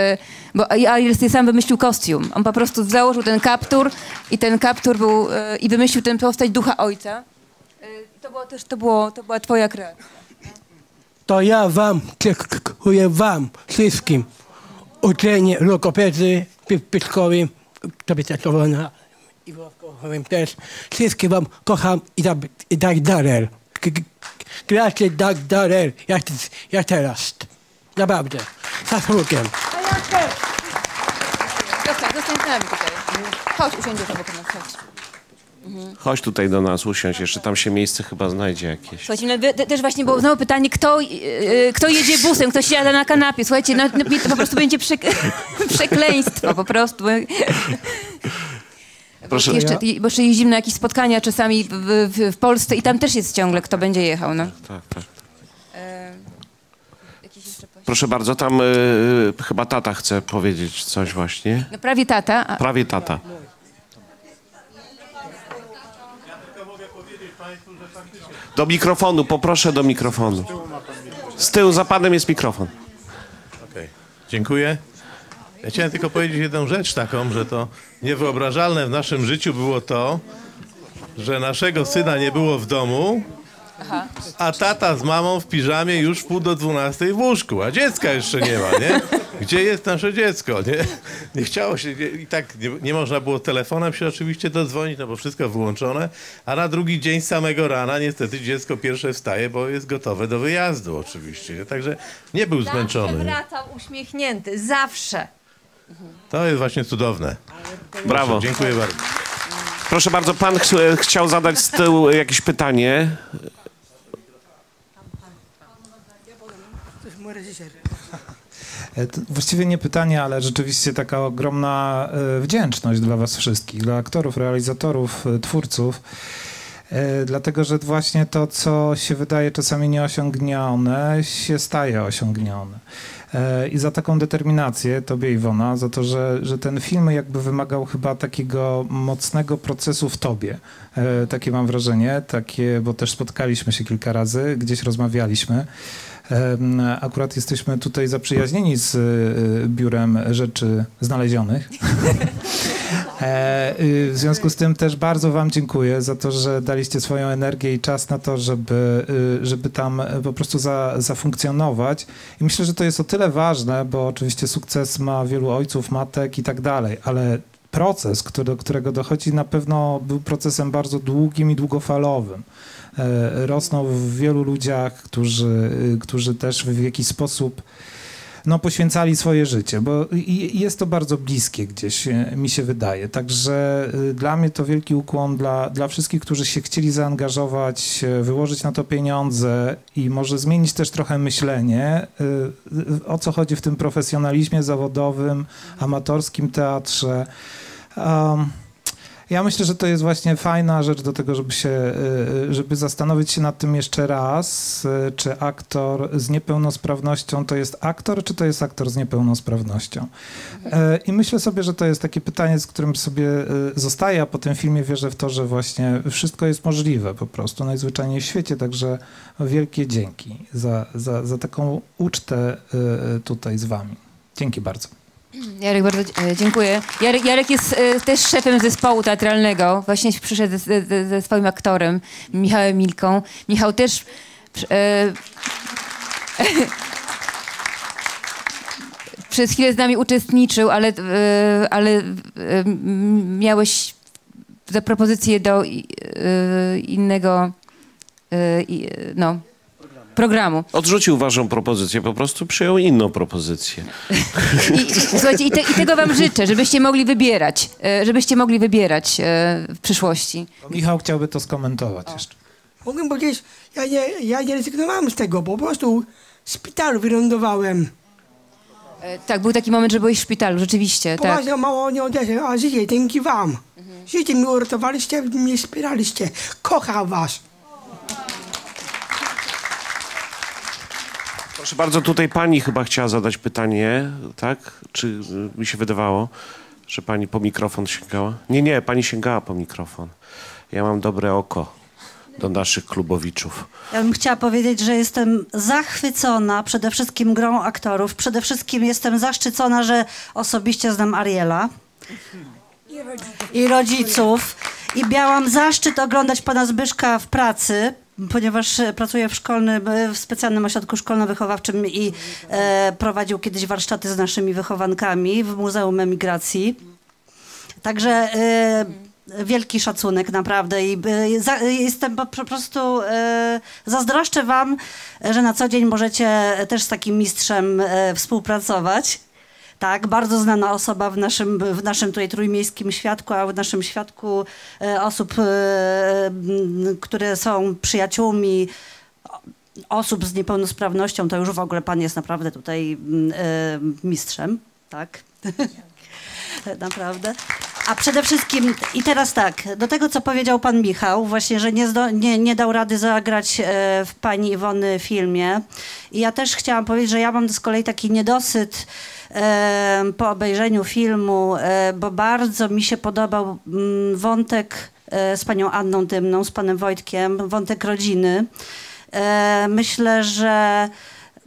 bo Ariel sobie sam wymyślił kostium. On po prostu założył ten kaptur i ten kaptur był, i wymyślił tę postać ducha ojca. To było też, to było, to była twoja kreacja. to ja wam dziękuję wam wszystkim. Uczenie logopedy w Piotrkowie, tobie też Owona i Włoskowym też. Wszystkich wam kocham i tak, i tak dalej. Gracie tak dalej, jak, jak teraz. Naprawdę. Zasługiem. Zostań, zostań z nami tutaj. Chodź, usiądziesz obok nas, chodź. Chodź tutaj do nas, usiądź. Jeszcze tam się miejsce chyba znajdzie jakieś. Słuchajcie, no, też właśnie było znowu pytanie, kto, yy, kto jedzie busem, kto siada na kanapie. Słuchajcie, no, no to po prostu będzie przek przekleństwo, po prostu. Proszę. Jeszcze, bo jeszcze jeździmy na jakieś spotkania czasami w, w, w Polsce i tam też jest ciągle, kto będzie jechał, no. Tak, tak. E, jeszcze poś- Proszę bardzo, tam y, chyba tata chce powiedzieć coś właśnie. No prawie tata. A, Prawie tata. Do mikrofonu, poproszę do mikrofonu. Z tyłu za panem jest mikrofon. Okej, dziękuję. Ja chciałem tylko powiedzieć jedną rzecz taką, że to niewyobrażalne w naszym życiu było to, że naszego syna nie było w domu, aha. a tata z mamą w piżamie już w pół do dwunastej w łóżku, a dziecka jeszcze nie ma, nie? Gdzie jest nasze dziecko, nie? Nie chciało się, nie, i tak nie, nie można było telefonem się oczywiście dodzwonić, no bo wszystko wyłączone, a na drugi dzień samego rana niestety dziecko pierwsze wstaje, bo jest gotowe do wyjazdu oczywiście, nie? Także nie był zmęczony. Nie? wracał uśmiechnięty, zawsze. To jest właśnie cudowne. Brawo. Proszę, dziękuję bardzo. Proszę bardzo, pan ch chciał zadać z tyłu jakieś pytanie. E, to Właściwie nie pytanie, ale rzeczywiście taka ogromna e, wdzięczność dla Was wszystkich, dla aktorów, realizatorów, e, twórców. E, Dlatego, że właśnie to, co się wydaje czasami nieosiągnione, się staje osiągnione. E, I za taką determinację Tobie, Iwona, za to, że, że ten film jakby wymagał chyba takiego mocnego procesu w Tobie. E, Takie mam wrażenie, takie, bo też spotkaliśmy się kilka razy, gdzieś rozmawialiśmy. Akurat jesteśmy tutaj zaprzyjaźnieni z Biurem Rzeczy Znalezionych. E, y, W związku z tym też bardzo Wam dziękuję za to, że daliście swoją energię i czas na to, żeby, y, żeby tam e, po prostu za, zafunkcjonować. I myślę, że to jest o tyle ważne, bo oczywiście sukces ma wielu ojców, matek i tak dalej, ale proces, który, do którego dochodzi, na pewno był procesem bardzo długim i długofalowym. E, Rosną w wielu ludziach, którzy, y, którzy też w jakiś sposób no, poświęcali swoje życie, bo jest to bardzo bliskie gdzieś, e, mi się wydaje. Także y, dla mnie to wielki ukłon dla, dla wszystkich, którzy się chcieli zaangażować, e, wyłożyć na to pieniądze i może zmienić też trochę myślenie, o co chodzi w tym profesjonalizmie zawodowym, amatorskim teatrze. Um, ja myślę, że to jest właśnie fajna rzecz do tego, żeby się, y, żeby zastanowić się nad tym jeszcze raz, y, czy aktor z niepełnosprawnością to jest aktor, czy to jest aktor z niepełnosprawnością. I myślę sobie, że to jest takie pytanie, z którym sobie y, zostaję, a po tym filmie wierzę w to, że właśnie wszystko jest możliwe po prostu najzwyczajniej w świecie, także wielkie dzięki za, za, za taką ucztę y, y, tutaj z wami. Dzięki bardzo. Jarek, bardzo e, dziękuję. Jarek, Jarek jest e, też szefem zespołu teatralnego. Właśnie przyszedł ze, ze, ze swoim aktorem, Michałem Milką. Michał też... E, przez chwilę z nami uczestniczył, ale, e, ale e, miałeś zapropozycję do innego no, programu. Odrzucił waszą propozycję, po prostu przyjął inną propozycję. I, słuchajcie, i, te, i tego wam życzę, żebyście mogli wybierać, e, żebyście mogli wybierać e, w przyszłości. Michał chciałby to skomentować jeszcze. Mogę powiedzieć, ja nie, ja nie rezygnowałem z tego, po prostu w szpitalu wylądowałem. E, Tak, był taki moment, że byłeś w szpitalu, rzeczywiście. Tak. Poważnie mało nie odeszłem, a życie dzięki wam. Życie mi uratowaliście, mnie wspieraliście. Kocham was. Proszę bardzo, tutaj pani chyba chciała zadać pytanie, tak? Czy y, mi się wydawało, że pani po mikrofon sięgała? Nie, nie, pani sięgała po mikrofon. Ja mam dobre oko do naszych klubowiczów. Ja bym chciała powiedzieć, że jestem zachwycona przede wszystkim grą aktorów. Przede wszystkim jestem zaszczycona, że osobiście znam Ariela i rodziców. I miałam zaszczyt oglądać pana Zbyszka w pracy, ponieważ e, pracuję w szkolnym, e, w specjalnym ośrodku szkolno-wychowawczym i e, prowadził kiedyś warsztaty z naszymi wychowankami w Muzeum Emigracji. Także e, wielki szacunek naprawdę i e, jestem po, prostu zazdroszczę wam, że na co dzień możecie też z takim mistrzem współpracować. Tak, bardzo znana osoba w naszym, w naszym tutaj trójmiejskim świadku, a w naszym świadku e, osób, e, które są przyjaciółmi osób z niepełnosprawnością, to już w ogóle pan jest naprawdę tutaj e, mistrzem, tak? naprawdę. A przede wszystkim, i teraz tak, do tego, co powiedział pan Michał, właśnie, że nie, zdo, nie, nie dał rady zagrać w pani Iwony filmie. I ja też chciałam powiedzieć, że ja mam z kolei taki niedosyt po obejrzeniu filmu, e, bo bardzo mi się podobał mm, wątek e, z panią Anną Dymną, z panem Wojtkiem, wątek rodziny. E, myślę, że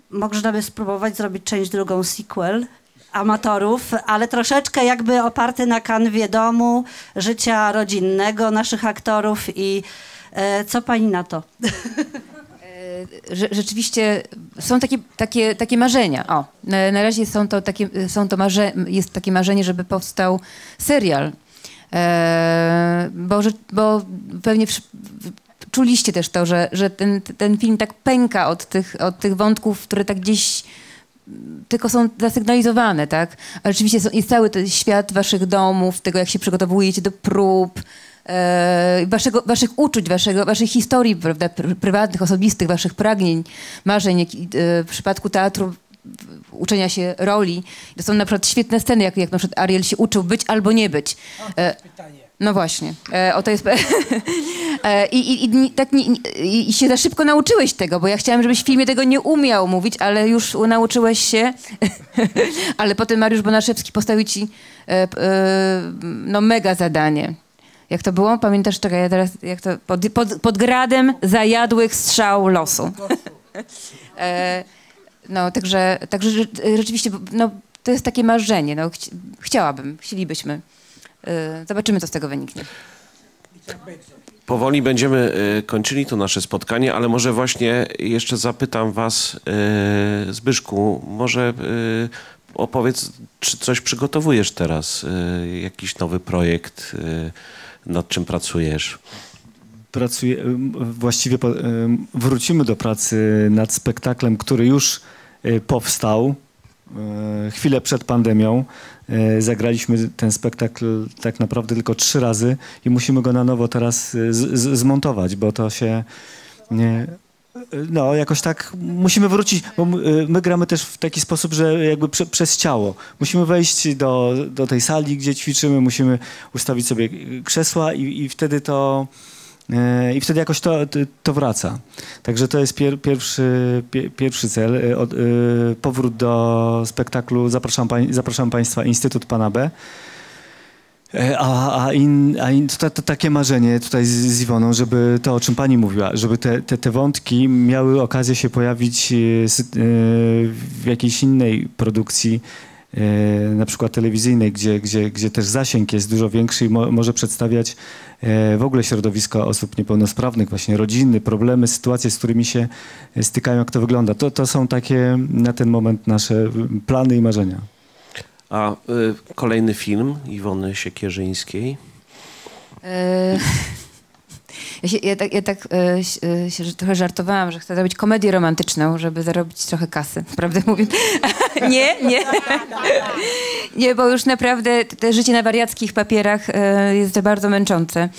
można by spróbować zrobić część drugą sequel amatorów, ale troszeczkę jakby oparty na kanwie domu, życia rodzinnego naszych aktorów i co pani na to? Rze- rzeczywiście są takie, takie, takie marzenia. O, na, na razie są to takie, są to marze, jest takie marzenie, żeby powstał serial. E, bo, bo pewnie czuliście też to, że, że ten, ten film tak pęka od tych, od tych wątków, które tak gdzieś tylko są zasygnalizowane, tak? Ale rzeczywiście jest cały ten świat waszych domów, tego jak się przygotowujecie do prób, waszego, waszych uczuć, waszego, waszych historii prawda, pr- prywatnych, osobistych, waszych pragnień, marzeń. E, w przypadku teatru uczenia się roli. To są na przykład świetne sceny, jak, jak na przykład Ariel się uczył być albo nie być. E, no właśnie, e, o to jest... e, I, i, tak, nie- i, się za szybko nauczyłeś tego, bo ja chciałam, żebyś w filmie tego nie umiał mówić, ale już nauczyłeś się. ale potem Mariusz Bonaszewski postawił ci e, e, no mega zadanie. Jak to było? Pamiętasz? Czekaj, ja teraz, jak to, pod, pod, pod gradem zajadłych strzał losu. e, no, także, także rze- rzeczywiście, no, to jest takie marzenie. No, chci- chciałabym, chcielibyśmy. E, zobaczymy, co z tego wyniknie. Powoli będziemy y, kończyli to nasze spotkanie, ale może właśnie jeszcze zapytam was, y, Zbyszku, może y, opowiedz, czy coś przygotowujesz teraz, y, jakiś nowy projekt, y, nad czym pracujesz? Pracuję, właściwie wrócimy do pracy nad spektaklem, który już e, powstał e, chwilę przed pandemią. E, Zagraliśmy ten spektakl tak naprawdę tylko trzy razy i musimy go na nowo teraz zmontować, bo to się nie, no, jakoś tak musimy wrócić, bo my, y, my gramy też w taki sposób, że jakby prze, przez ciało. Musimy wejść do, do tej sali, gdzie ćwiczymy, musimy ustawić sobie krzesła i, i wtedy to y, i wtedy jakoś to, to wraca. Także to jest pier, pierwszy, pie, pierwszy cel. Y, Od, powrót do spektaklu Zapraszam, zapraszam Państwa Instytut Pana B. E, A, a, in, a in, to, to takie marzenie tutaj z, z Iwoną, żeby to, o czym pani mówiła, żeby te, te, te wątki miały okazję się pojawić e, e, w jakiejś innej produkcji, na przykład telewizyjnej, gdzie, gdzie, gdzie też zasięg jest dużo większy i mo, może przedstawiać w ogóle środowisko osób niepełnosprawnych, właśnie rodziny, problemy, sytuacje, z którymi się stykają, jak to wygląda. To, to są takie na ten moment nasze plany i marzenia. A y, kolejny film Iwony Siekierzyńskiej. E, Ja, się, ja tak, ja tak e, się trochę żartowałam, że chcę zrobić komedię romantyczną, żeby zarobić trochę kasy, prawdę mówiąc. nie, nie. nie, bo już naprawdę te życie na wariackich papierach jest bardzo męczące.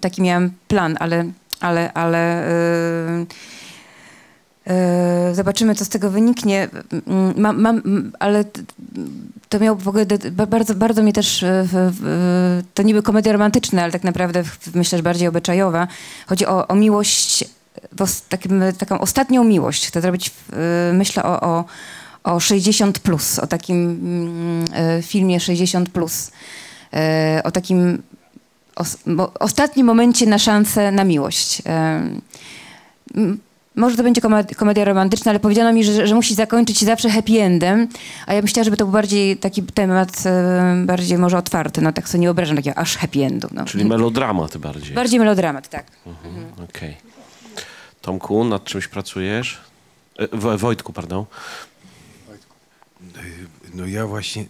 Taki miałam plan, ale, ale, ale zobaczymy, co z tego wyniknie. Mm, Mam, mam, ale to miał w ogóle bardzo, bardzo mnie też, e, to niby komedia romantyczna, ale tak naprawdę myślę, że bardziej obyczajowa. Chodzi o, o miłość, takim, taką ostatnią miłość. Chcę zrobić, e, myślę o, o, o 60 plus, o takim mm, e, filmie 60 plus, o takim ostatnim momencie na szansę na miłość. Może to będzie komedi- komedia romantyczna, ale powiedziano mi, że, że musi zakończyć się zawsze happy endem, a ja myślałam, żeby to był bardziej taki temat e, bardziej może otwarty, no tak sobie nie wyobrażam takiego aż happy endu. No. Czyli melodramat bardziej. Bardziej melodramat, tak. Mhm, Okej. Tomku, nad czymś pracujesz? E, Wo- Wojtku, pardon. No ja właśnie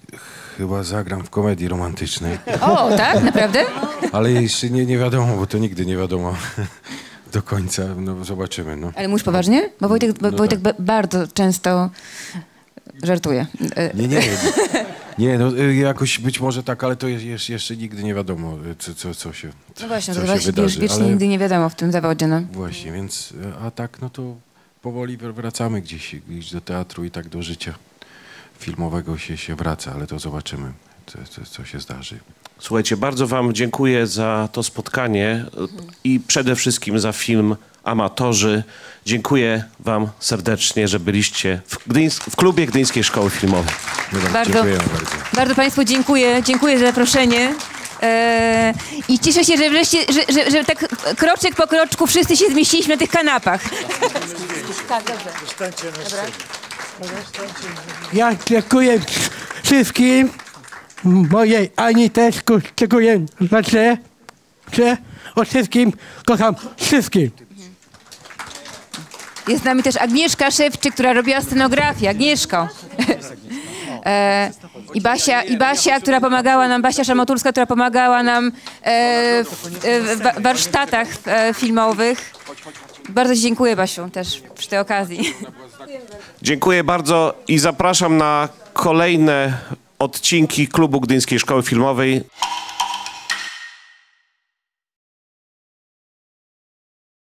chyba zagram w komedii romantycznej. O, tak? Naprawdę? Ale jeszcze nie, nie wiadomo, bo to nigdy nie wiadomo do końca. No zobaczymy. No. Ale mówisz poważnie? Bo Wojtek, bo No Wojtek ba- bardzo często żartuje. E, Nie, nie. Nie, no y, jakoś być może tak, ale to jest, jeszcze, nigdy nie wiadomo, co, co, co się No właśnie, co to właśnie wydarzy. wiecznie ale- nigdy nie wiadomo w tym zawodzie, no. Właśnie, więc, a tak, no to powoli wr- wracamy gdzieś, gdzieś do teatru i tak do życia filmowego się, się wraca, ale to zobaczymy, co, co, co się zdarzy. Słuchajcie, bardzo Wam dziękuję za to spotkanie i przede wszystkim za film Amatorzy. Dziękuję Wam serdecznie, że byliście w, Gdyńsk- w klubie Gdyńskiej Szkoły Filmowej. Bardzo, bardzo Państwu dziękuję. Dziękuję za zaproszenie. E, I cieszę się, że wreszcie, że, że, że tak kroczek po kroczku wszyscy się zmieściliśmy na tych kanapach. tak, dobrze. Dobra. Ja dziękuję wszystkim. Mojej Ani też ku- dziękuję za że, że o wszystkim kocham wszystkim. Jest z nami też Agnieszka Szewczyk, która robiła scenografię. Agnieszko. E, I Basia, I Basia, która pomagała nam, Basia Szamotulska, która pomagała nam e, w, e, w wa- warsztatach e, filmowych. Bardzo Ci dziękuję, Basiu, też przy tej okazji. Dziękuję bardzo i zapraszam na kolejne odcinki klubu Gdyńskiej Szkoły Filmowej.